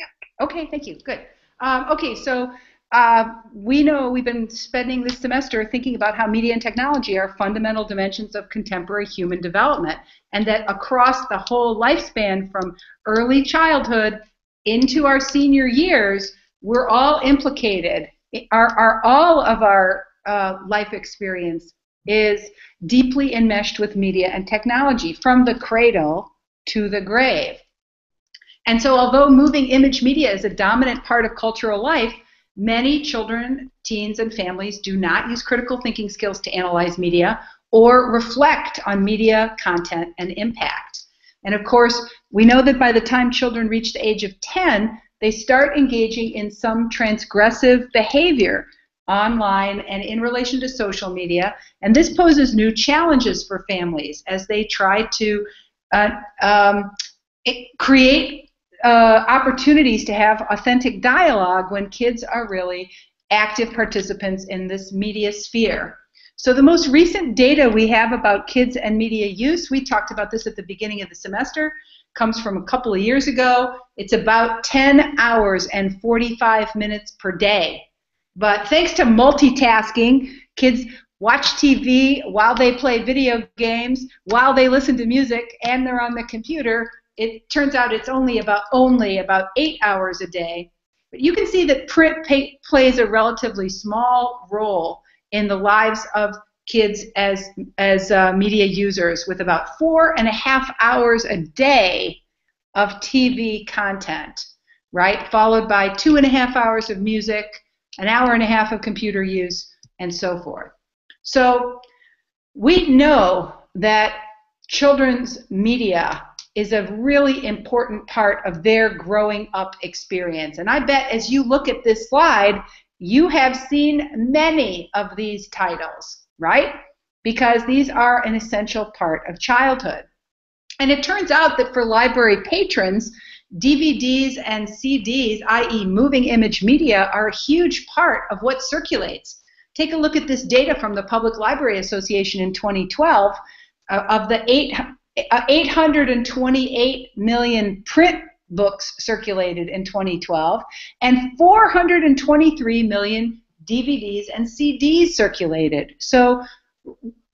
S6: Yeah.
S1: Okay. Thank you. Good. Um, okay. So uh, we know we've been spending this semester thinking about how media and technology are fundamental dimensions of contemporary human development, and that across the whole lifespan from early childhood into our senior years, we're all implicated. Our, our all of our uh, life experience is deeply enmeshed with media and technology, from the cradle to the grave. And so, although moving image media is a dominant part of cultural life, Many children, teens, and families do not use critical thinking skills to analyze media or reflect on media content and impact. And of course, we know that by the time children reach the age of 10, they start engaging in some transgressive behavior online and in relation to social media. And this poses new challenges for families as they try to uh, um, create uh, opportunities to have authentic dialogue when kids are really active participants in this media sphere. So the most recent data we have about kids and media use, we talked about this at the beginning of the semester, comes from a couple of years ago. It's about 10 hours and 45 minutes per day. But thanks to multitasking, kids watch TV while they play video games, while they listen to music, and they're on the computer it turns out it's only about only about eight hours a day. But you can see that print pay, plays a relatively small role in the lives of kids as as uh, media users, with about four and a half hours a day of TV content, right? Followed by two and a half hours of music, an hour and a half of computer use, and so forth. So we know that children's media is a really important part of their growing up experience. And I bet as you look at this slide, you have seen many of these titles, right? Because these are an essential part of childhood. And it turns out that for library patrons, DVDs and CDs, i.e., moving image media, are a huge part of what circulates. Take a look at this data from the Public Library Association in 2012. Uh, of the eight, Uh, 828 million print books circulated in 2012 and 423 million DVDs and CDs circulated. So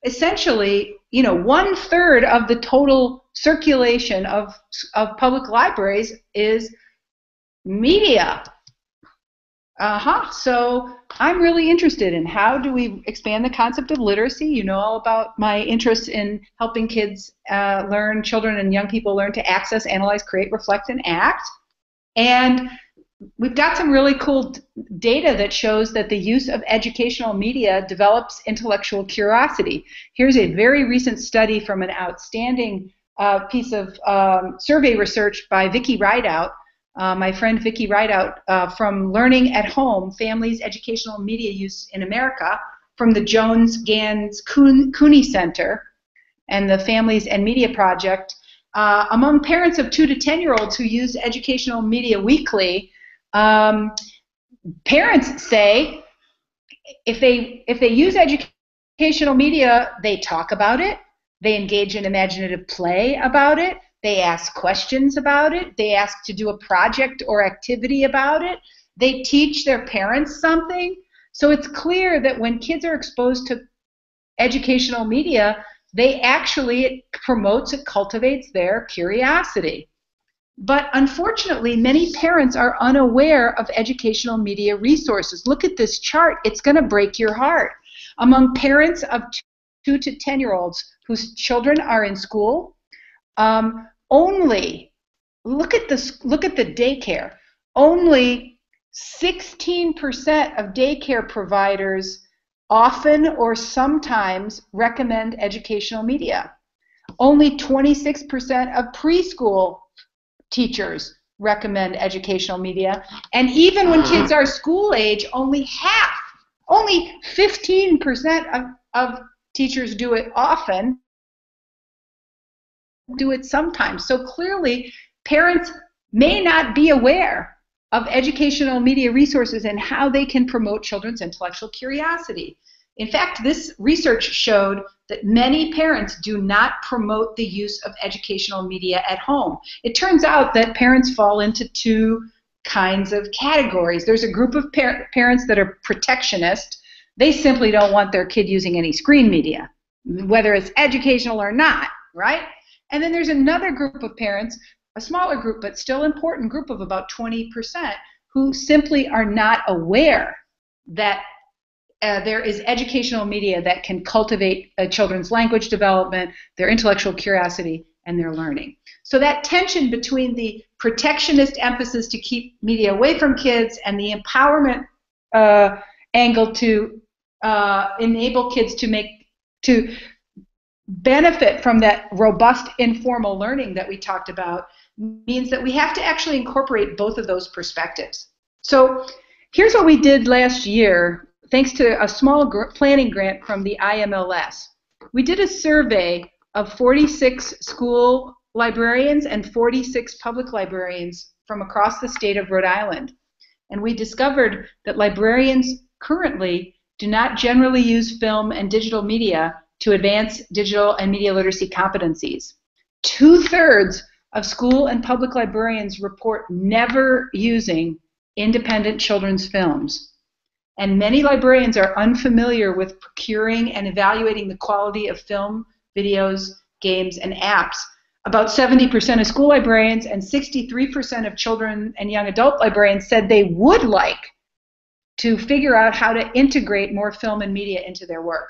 S1: essentially, you know, one third of the total circulation of, of public libraries is media. Uh huh. So I'm really interested in how do we expand the concept of literacy. You know all about my interest in helping kids uh, learn, children and young people learn to access, analyze, create, reflect, and act. And we've got some really cool data that shows that the use of educational media develops intellectual curiosity. Here's a very recent study from an outstanding uh, piece of um, survey research by Vicki Rideout, uh, my friend Vicki Rideout, uh, from Learning at Home, Families, Educational Media Use in America, from the Joan Ganz Cooney Center and the Families and Media Project. Uh, among parents of 2 to 10 year olds who use educational media weekly, um, parents say if they if they use educational media, they talk about it, they engage in imaginative play about it, they ask questions about it, they ask to do a project or activity about it, they teach their parents something. So it's clear that when kids are exposed to educational media, they actually it promotes it cultivates their curiosity. But unfortunately, many parents are unaware of educational media resources. Look at this chart, it's going to break your heart. Among parents of two to 10 year olds whose children are in school, um, only, look at, this, look at the daycare, only 16% of daycare providers often or sometimes recommend educational media. Only 26% of preschool teachers recommend educational media. And even when kids are school age, only half, only 15% of, of teachers do it often, do it sometimes. So clearly, parents may not be aware of educational media resources and how they can promote children's intellectual curiosity. In fact, this research showed that many parents do not promote the use of educational media at home. It turns out that parents fall into two kinds of categories. There's a group of par- parents that are protectionist. They simply don't want their kid using any screen media, whether it's educational or not, right? And then there's another group of parents, a smaller group but still important group of about 20%, who simply are not aware that uh, there is educational media that can cultivate a children's language development, their intellectual curiosity, and their learning. So that tension between the protectionist emphasis to keep media away from kids and the empowerment uh, angle to uh, enable kids to make to benefit from that robust informal learning that we talked about means that we have to actually incorporate both of those perspectives. So here's what we did last year thanks to a small gr- planning grant from the IMLS. We did a survey of 46 school librarians and 46 public librarians from across the state of Rhode Island. And we discovered that librarians currently do not generally use film and digital media to advance digital and media literacy competencies. Two thirds of school and public librarians report never using independent children's films and many librarians are unfamiliar with procuring and evaluating the quality of film, videos, games, and apps. About 70% of school librarians and 63% of children and young adult librarians said they would like to figure out how to integrate more film and media into their work.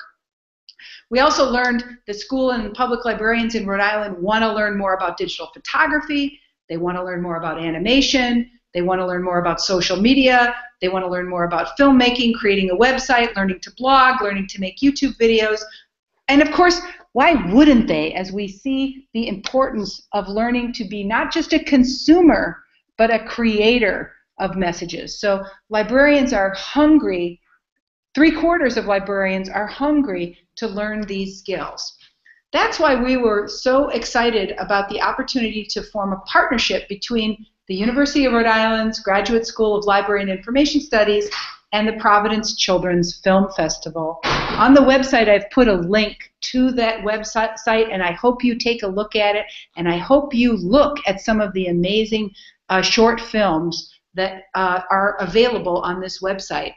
S1: We also learned that school and public librarians in Rhode Island want to learn more about digital photography, they want to learn more about animation, they want to learn more about social media. They want to learn more about filmmaking, creating a website, learning to blog, learning to make YouTube videos. And of course, why wouldn't they as we see the importance of learning to be not just a consumer, but a creator of messages? So librarians are hungry, three quarters of librarians are hungry to learn these skills. That's why we were so excited about the opportunity to form a partnership between the University of Rhode Island's Graduate School of Library and Information Studies, and the Providence Children's Film Festival. On the website, I've put a link to that website, and I hope you take a look at it, and I hope you look at some of the amazing uh, short films that uh, are available on this website.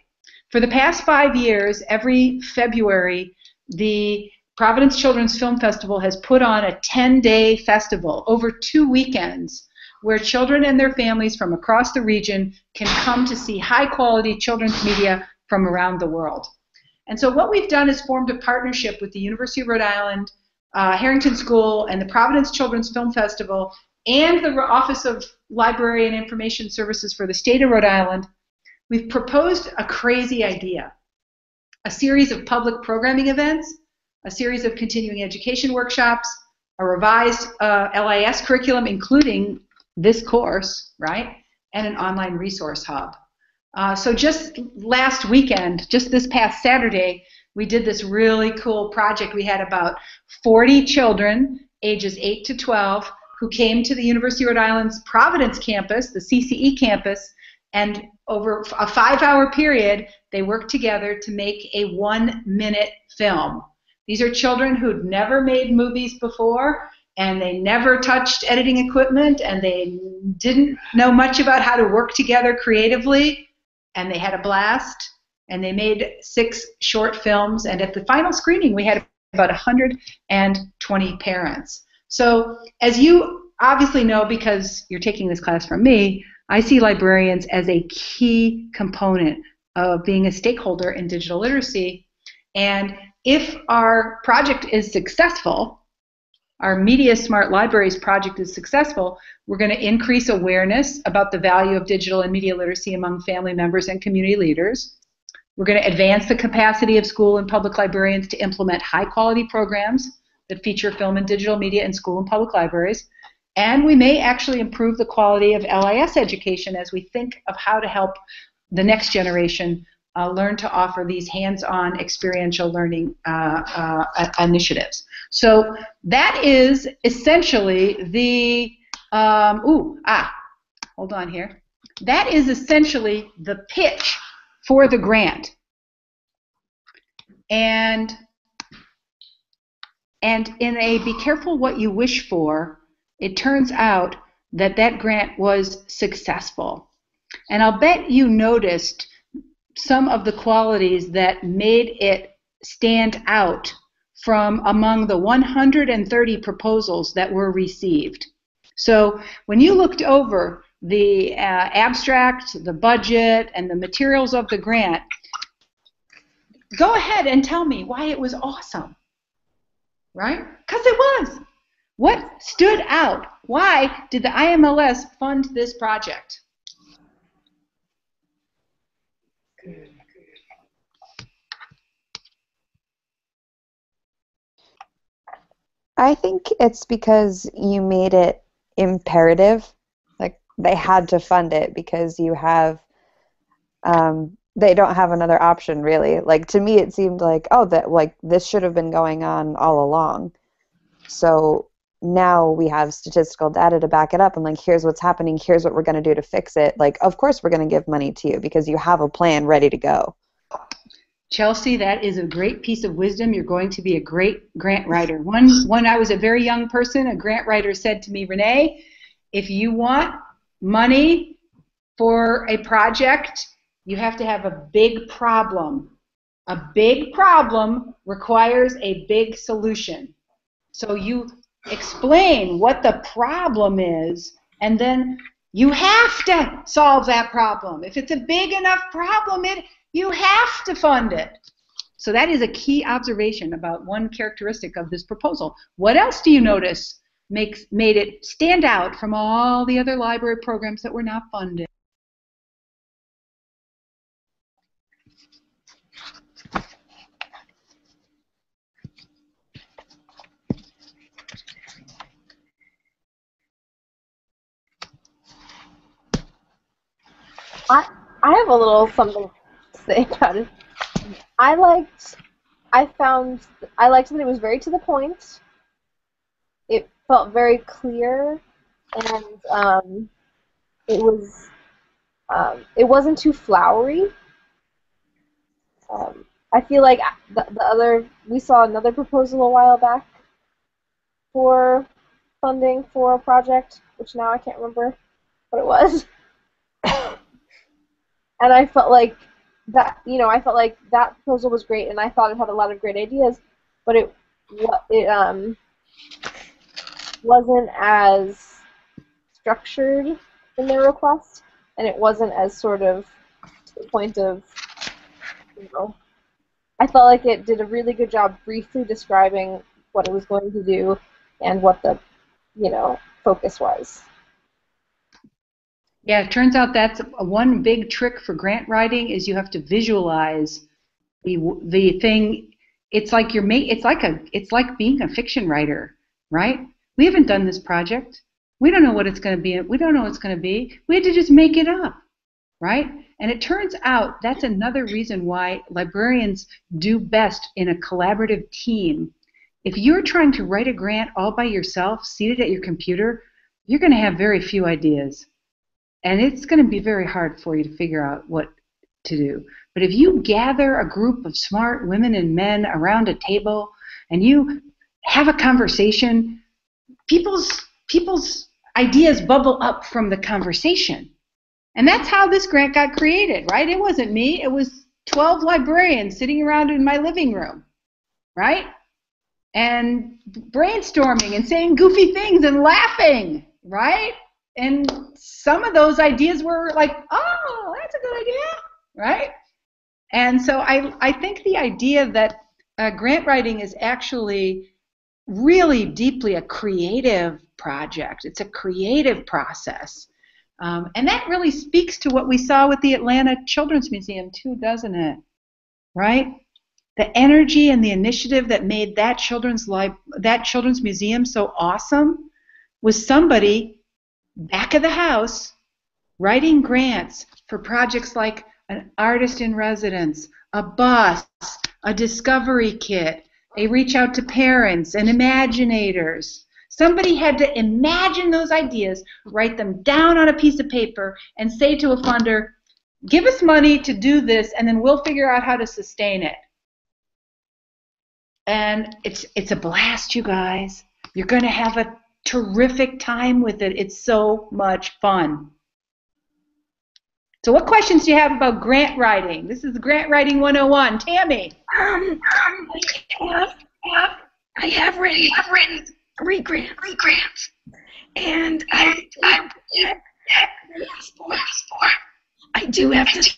S1: For the past five years, every February, the Providence Children's Film Festival has put on a 10 day festival over two weekends where children and their families from across the region can come to see high quality children's media from around the world. And so what we've done is formed a partnership with the University of Rhode Island, uh, Harrington School, and the Providence Children's Film Festival, and the Office of Library and Information Services for the state of Rhode Island. We've proposed a crazy idea a series of public programming events, a series of continuing education workshops, a revised uh, LIS curriculum, including this course, right, and an online resource hub. Uh, so just last weekend, just this past Saturday, we did this really cool project. We had about 40 children, ages 8 to 12, who came to the University of Rhode Island's Providence campus, the CCE campus, and over a five hour period, they worked together to make a one minute film. These are children who'd never made movies before, and they never touched editing equipment, and they didn't know much about how to work together creatively, and they had a blast. And they made six short films, and at the final screening, we had about 120 parents. So, as you obviously know because you're taking this class from me, I see librarians as a key component of being a stakeholder in digital literacy. And if our project is successful, our Media Smart Libraries project is successful, we're going to increase awareness about the value of digital and media literacy among family members and community leaders. We're going to advance the capacity of school and public librarians to implement high quality programs that feature film and digital media in school and public libraries. And we may actually improve the quality of LIS education as we think of how to help the next generation uh, learn to offer these hands-on experiential learning uh, uh, initiatives. So that is essentially the, um, ooh, ah, hold on here. That is essentially the pitch for the grant. And and in a be careful what you wish for, it turns out that that grant was successful. And I'll bet you noticed some of the qualities that made it stand out from among the 130 proposals that were received. So when you looked over the uh, abstract, the budget, and the materials of the grant, go ahead and tell me why it was awesome. Right? Because it was. What stood out? Why did the IMLS fund this project?
S2: I think it's because you made it imperative. Like they had to fund it because you have, um, they don't have another option really. Like to me, it seemed like oh that like this should have been going on all along. So now we have statistical data to back it up and like here's what's happening here's what we're going to do to fix it like of course we're going to give money to you because you have a plan ready to go
S1: Chelsea, that is a great piece of wisdom. You're going to be a great grant writer. One, when I was a very young person, a grant writer said to me, Renee, if you want money for a project, you have to have a big problem. A big problem requires a big solution. So you explain what the problem is, and then you have to solve that problem. If it's a big enough problem, it you have to fund it. So that is a key observation about one characteristic of this proposal. What else do you notice makes made it stand out from all the other library programs that were not funded?
S4: I I have a little something to say about it. I liked. I found I liked that it was very to the point. It felt very clear, and um, it was. Um, it wasn't too flowery. Um, I feel like the, the other we saw another proposal a while back for funding for a project, which now I can't remember what it was. *laughs* and I felt like that you know I felt like that proposal was great, and I thought it had a lot of great ideas, but it what it um wasn't as structured in their request, and it wasn't as sort of to the point of you know. I felt like it did a really good job briefly describing what it was going to do and what the you know focus was.
S1: Yeah, it turns out that's one big trick for grant writing is you have to visualize the the thing. It's like you're ma- It's like a. It's like being a fiction writer. right? We haven't done this project. We don't know what it's going to be. We don't know what it's going to be. We had to just make it up, right? And it turns out that's another reason why librarians do best in a collaborative team. If you're trying to write a grant all by yourself, seated at your computer, you're going to have very few ideas. And it's going to be very hard for you to figure out what to do. But if you gather a group of smart women and men around a table and you have a conversation, people's people's ideas bubble up from the conversation. And that's how this grant got created, right? It wasn't me, it was 12 librarians sitting around in my living room, right? And brainstorming and saying goofy things and laughing, right? And some of those ideas were like, oh, that's a good idea, right? And so I, I think the idea that uh, grant writing is actually really deeply a creative project. It's a creative process. Um, and that really speaks to what we saw with the Atlanta Children's Museum, too, doesn't it? Right? The energy and the initiative that made that children's life, that children's museum so awesome was somebody back of the house writing grants for projects like an artist in residence, a bus, a discovery kit, a reach out to parents and imaginators. Somebody had to imagine those ideas, write them down on a piece of paper, and say to a funder, give us money to do this, and then we'll figure out how to sustain it. And it's, it's a blast, you guys. You're going to have a terrific time with it. It's so much fun. So what questions do you have about grant writing? This is Grant Writing 101. Tammy.
S8: Um, I have, have I have written, I've written three grants. Three grants. And I, I, I, I do have to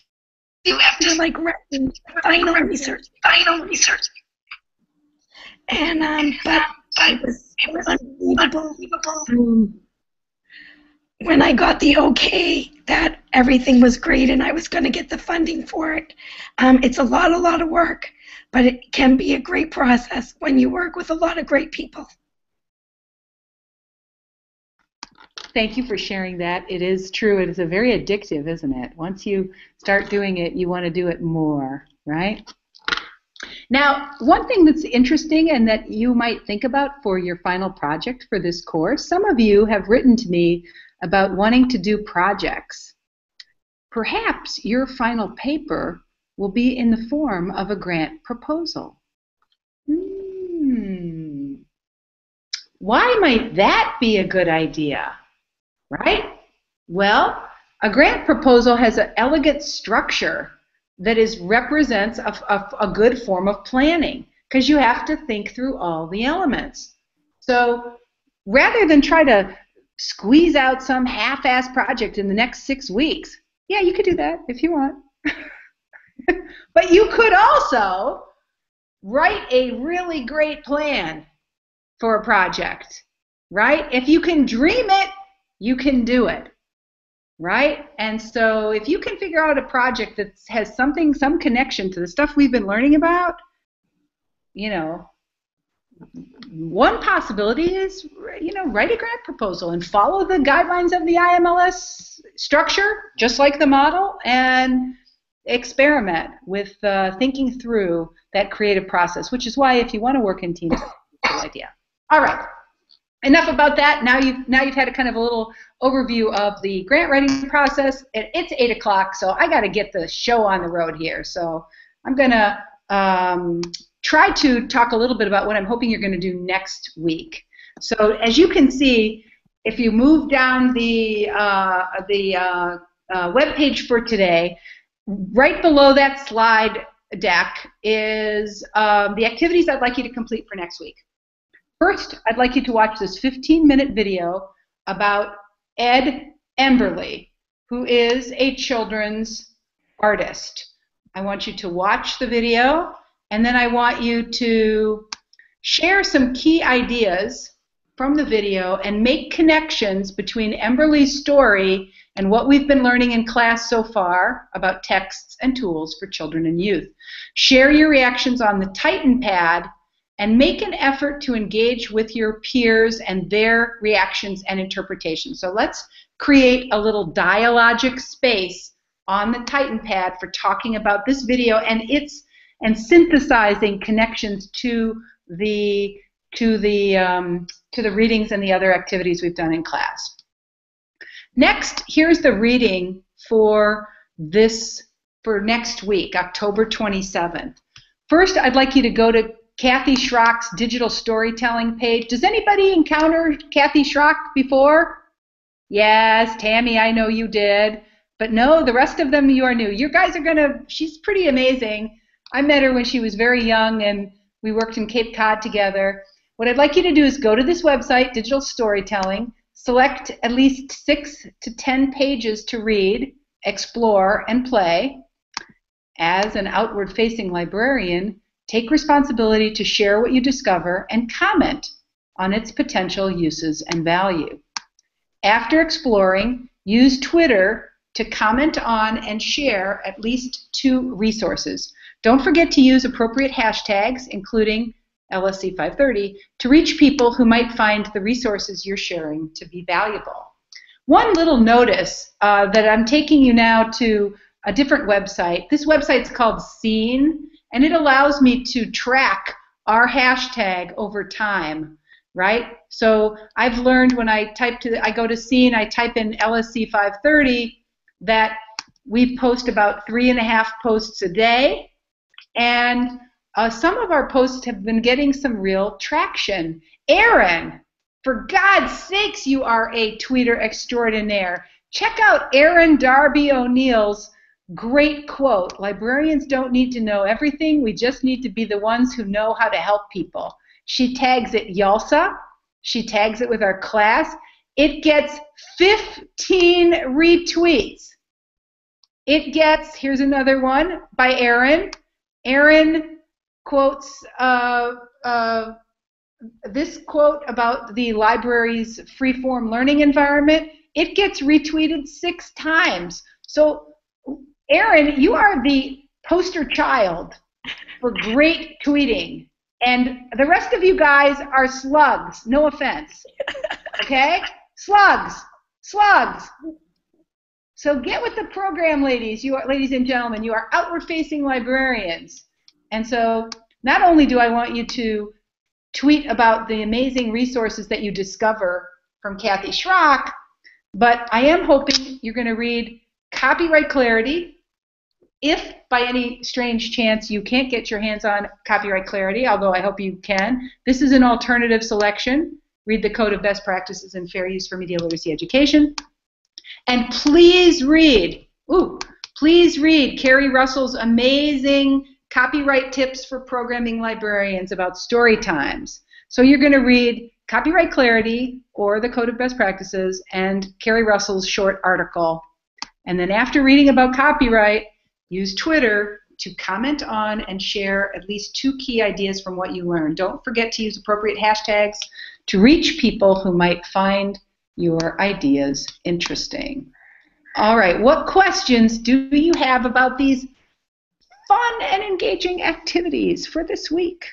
S8: do have to like final research, final research. And um, but it was, it was unbelievable. Um, when I got the okay that everything was great and I was going to get the funding for it. Um, it's a lot, a lot of work, but it can be a great process when you work with a lot of great people.
S1: Thank you for sharing that. It is true. It is a very addictive, isn't it? Once you start doing it, you want to do it more, right? Now, one thing that's interesting and that you might think about for your final project for this course, some of you have written to me about wanting to do projects. Perhaps your final paper will be in the form of a grant proposal. Hmm. Why might that be a good idea? Right? Well, a grant proposal has an elegant structure that is represents a, a, a good form of planning because you have to think through all the elements. So rather than try to squeeze out some half-ass project in the next six weeks. Yeah, you could do that if you want. *laughs* but you could also write a really great plan for a project, right? If you can dream it, you can do it, right? And so if you can figure out a project that has something, some connection to the stuff we've been learning about, you know, one possibility is, you know, write a grant proposal and follow the guidelines of the IMLS structure, just like the model, and experiment with uh, thinking through that creative process, which is why if you want to work in teams, it's a good idea. All right. Enough about that. Now you've now you've had a kind of a little overview of the grant writing process. It's eight o'clock, so I got to get the show on the road here. So I'm gonna um, try to talk a little bit about what I'm hoping you're going to do next week. So as you can see, if you move down the uh, the uh, uh, web page for today, right below that slide deck is um, the activities I'd like you to complete for next week. First, I'd like you to watch this 15-minute video about Ed Emberley, who is a children's artist. I want you to watch the video and then I want you to share some key ideas from the video and make connections between Emberley's story and what we've been learning in class so far about texts and tools for children and youth. Share your reactions on the Titan Pad and make an effort to engage with your peers and their reactions and interpretations. So let's create a little dialogic space on the Titan Pad for talking about this video and its and synthesizing connections to the to the um, to the readings and the other activities we've done in class. Next, here's the reading for this for next week, October 27th. First, I'd like you to go to Kathy Schrock's digital storytelling page. Does anybody encounter Kathy Schrock before? Yes, Tammy, I know you did. But no, the rest of them you are new. You guys are gonna. She's pretty amazing. I met her when she was very young, and we worked in Cape Cod together. What I'd like you to do is go to this website, Digital Storytelling, select at least six to ten pages to read, explore, and play. As an outward facing librarian, take responsibility to share what you discover and comment on its potential uses and value. After exploring, use Twitter to comment on and share at least two resources. Don't forget to use appropriate hashtags, including LSC 530, to reach people who might find the resources you're sharing to be valuable. One little notice uh, that I'm taking you now to a different website. This website's called Seen, and it allows me to track our hashtag over time, right? So I've learned when I type to, I go to Seen, I type in LSC 530, that we post about three and a half posts a day, and uh, some of our posts have been getting some real traction. Aaron, for God's sakes, you are a tweeter extraordinaire. Check out Aaron Darby O'Neill's great quote Librarians don't need to know everything, we just need to be the ones who know how to help people. She tags it YALSA, she tags it with our class. It gets 15 retweets. It gets, here's another one by Aaron. Aaron quotes uh, uh, this quote about the library's freeform learning environment. It gets retweeted six times. So, Aaron, you are the poster child for great tweeting. And the rest of you guys are slugs. No offense. Okay? Slugs. Slugs. So get with the program, ladies. You are, ladies and gentlemen. You are outward-facing librarians. And so not only do I want you to tweet about the amazing resources that you discover from Kathy Schrock, but I am hoping you're going to read Copyright Clarity. If by any strange chance you can't get your hands on Copyright Clarity, although I hope you can, this is an alternative selection. Read the Code of Best Practices and Fair Use for Media Literacy Education. And please read, ooh, please read Carrie Russell's amazing copyright tips for programming librarians about story times. So you're going to read Copyright Clarity or the Code of Best Practices and Carrie Russell's short article. And then after reading about copyright, use Twitter to comment on and share at least two key ideas from what you learned. Don't forget to use appropriate hashtags to reach people who might find your ideas interesting. All right, what questions do you have about these fun and engaging activities for this week.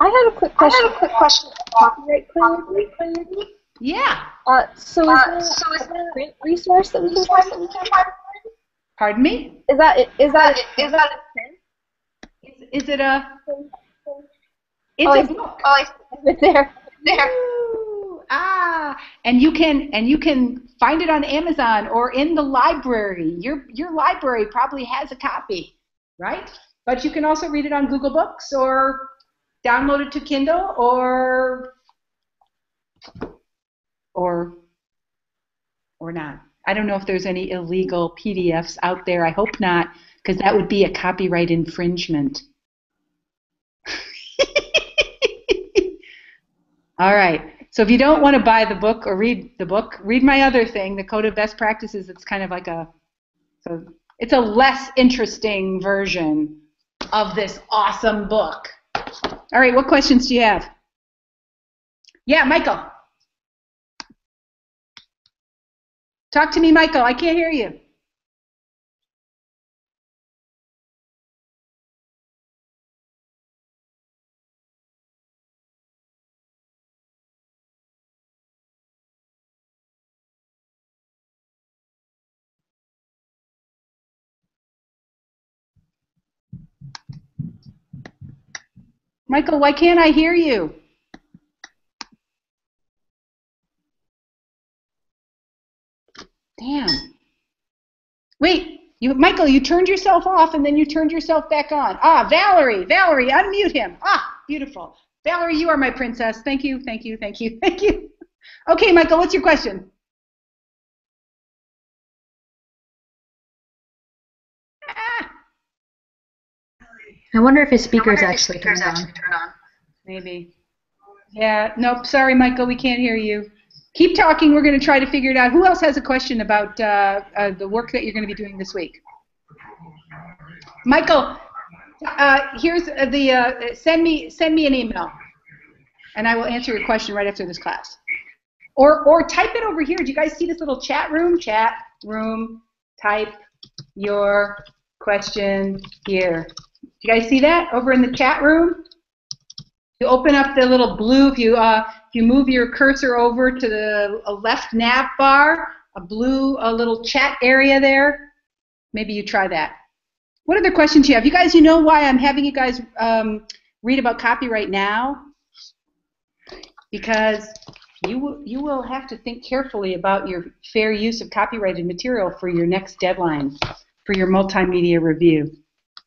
S4: I have a quick question. I have a quick question. Copyright clarity.
S1: Yeah.
S4: Uh, so is uh, there, so is there a print resource that we can find? That we can find?
S1: Pardon me?
S4: Is that it? Is that it? Is that a print?
S1: Is, is it a?
S4: It's oh, a book. *laughs* Oh, it's there. There.
S1: Ooh, ah, and you can and you can find it on Amazon or in the library. Your your library probably has a copy, right? But you can also read it on Google Books or download it to Kindle or or or not. I don't know if there's any illegal PDFs out there. I hope not, because that would be a copyright infringement. *laughs* All right. So if you don't want to buy the book or read the book, read my other thing, the Code of Best Practices. It's kind of like a, so it's a less interesting version of this awesome book. All right, what questions do you have? Yeah, Michael. Talk to me, Michael. I can't hear you. Michael, why can't I hear you? You, Michael, you turned yourself off and then you turned yourself back on. Ah, Valerie, Valerie, unmute him. Ah, beautiful. Valerie, you are my princess. Thank you, thank you, thank you, *laughs* thank you. Okay, Michael, what's your question? Ah,
S3: I wonder if his speaker's actually turned on.
S1: maybe. Yeah, nope, sorry, Michael, we can't hear you. Keep talking. We're going to try to figure it out. Who else has a question about uh, uh, the work that you're going to be doing this week? Michael, uh, here's the uh, send me send me an email, and I will answer your question right after this class. Or or type it over here. Do you guys see this little chat room? Chat room. Type your question here. Do you guys see that over in the chat room? You open up the little blue. If you uh, you move your cursor over to the left nav bar, a blue a little chat area there. Maybe you try that. What other questions do you have? You guys, you know why I'm having you guys um, read about copyright now? Because you you will have to think carefully about your fair use of copyrighted material for your next deadline, for your multimedia review,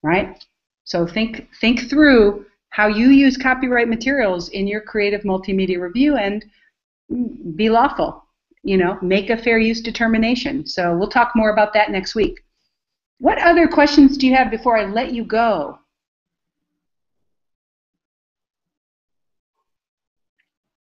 S1: right? So think think through how you use copyright materials in your creative multimedia review and be lawful. You know, make a fair use determination. So we'll talk more about that next week. What other questions do you have before I let you go?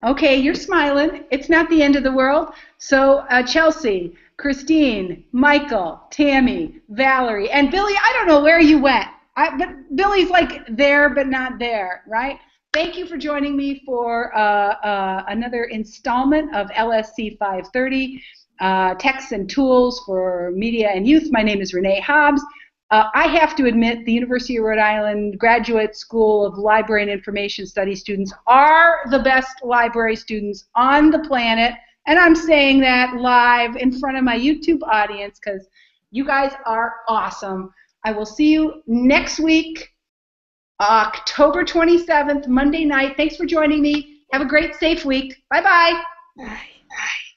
S1: Okay, you're smiling. It's not the end of the world. So, uh, Chelsea, Christine, Michael, Tammy, Valerie, and Billy, I don't know where you went. I, but Billy's like there, but not there, right? Thank you for joining me for uh, uh, another installment of LSC 530 uh, Texts and Tools for Media and Youth. My name is Renee Hobbs. Uh, I have to admit, the University of Rhode Island Graduate School of Library and Information Studies students are the best library students on the planet, and I'm saying that live in front of my YouTube audience because you guys are awesome. I will see you next week, October 27th, Monday night. Thanks for joining me. Have a great, safe week. Bye-bye.
S8: Bye. Bye.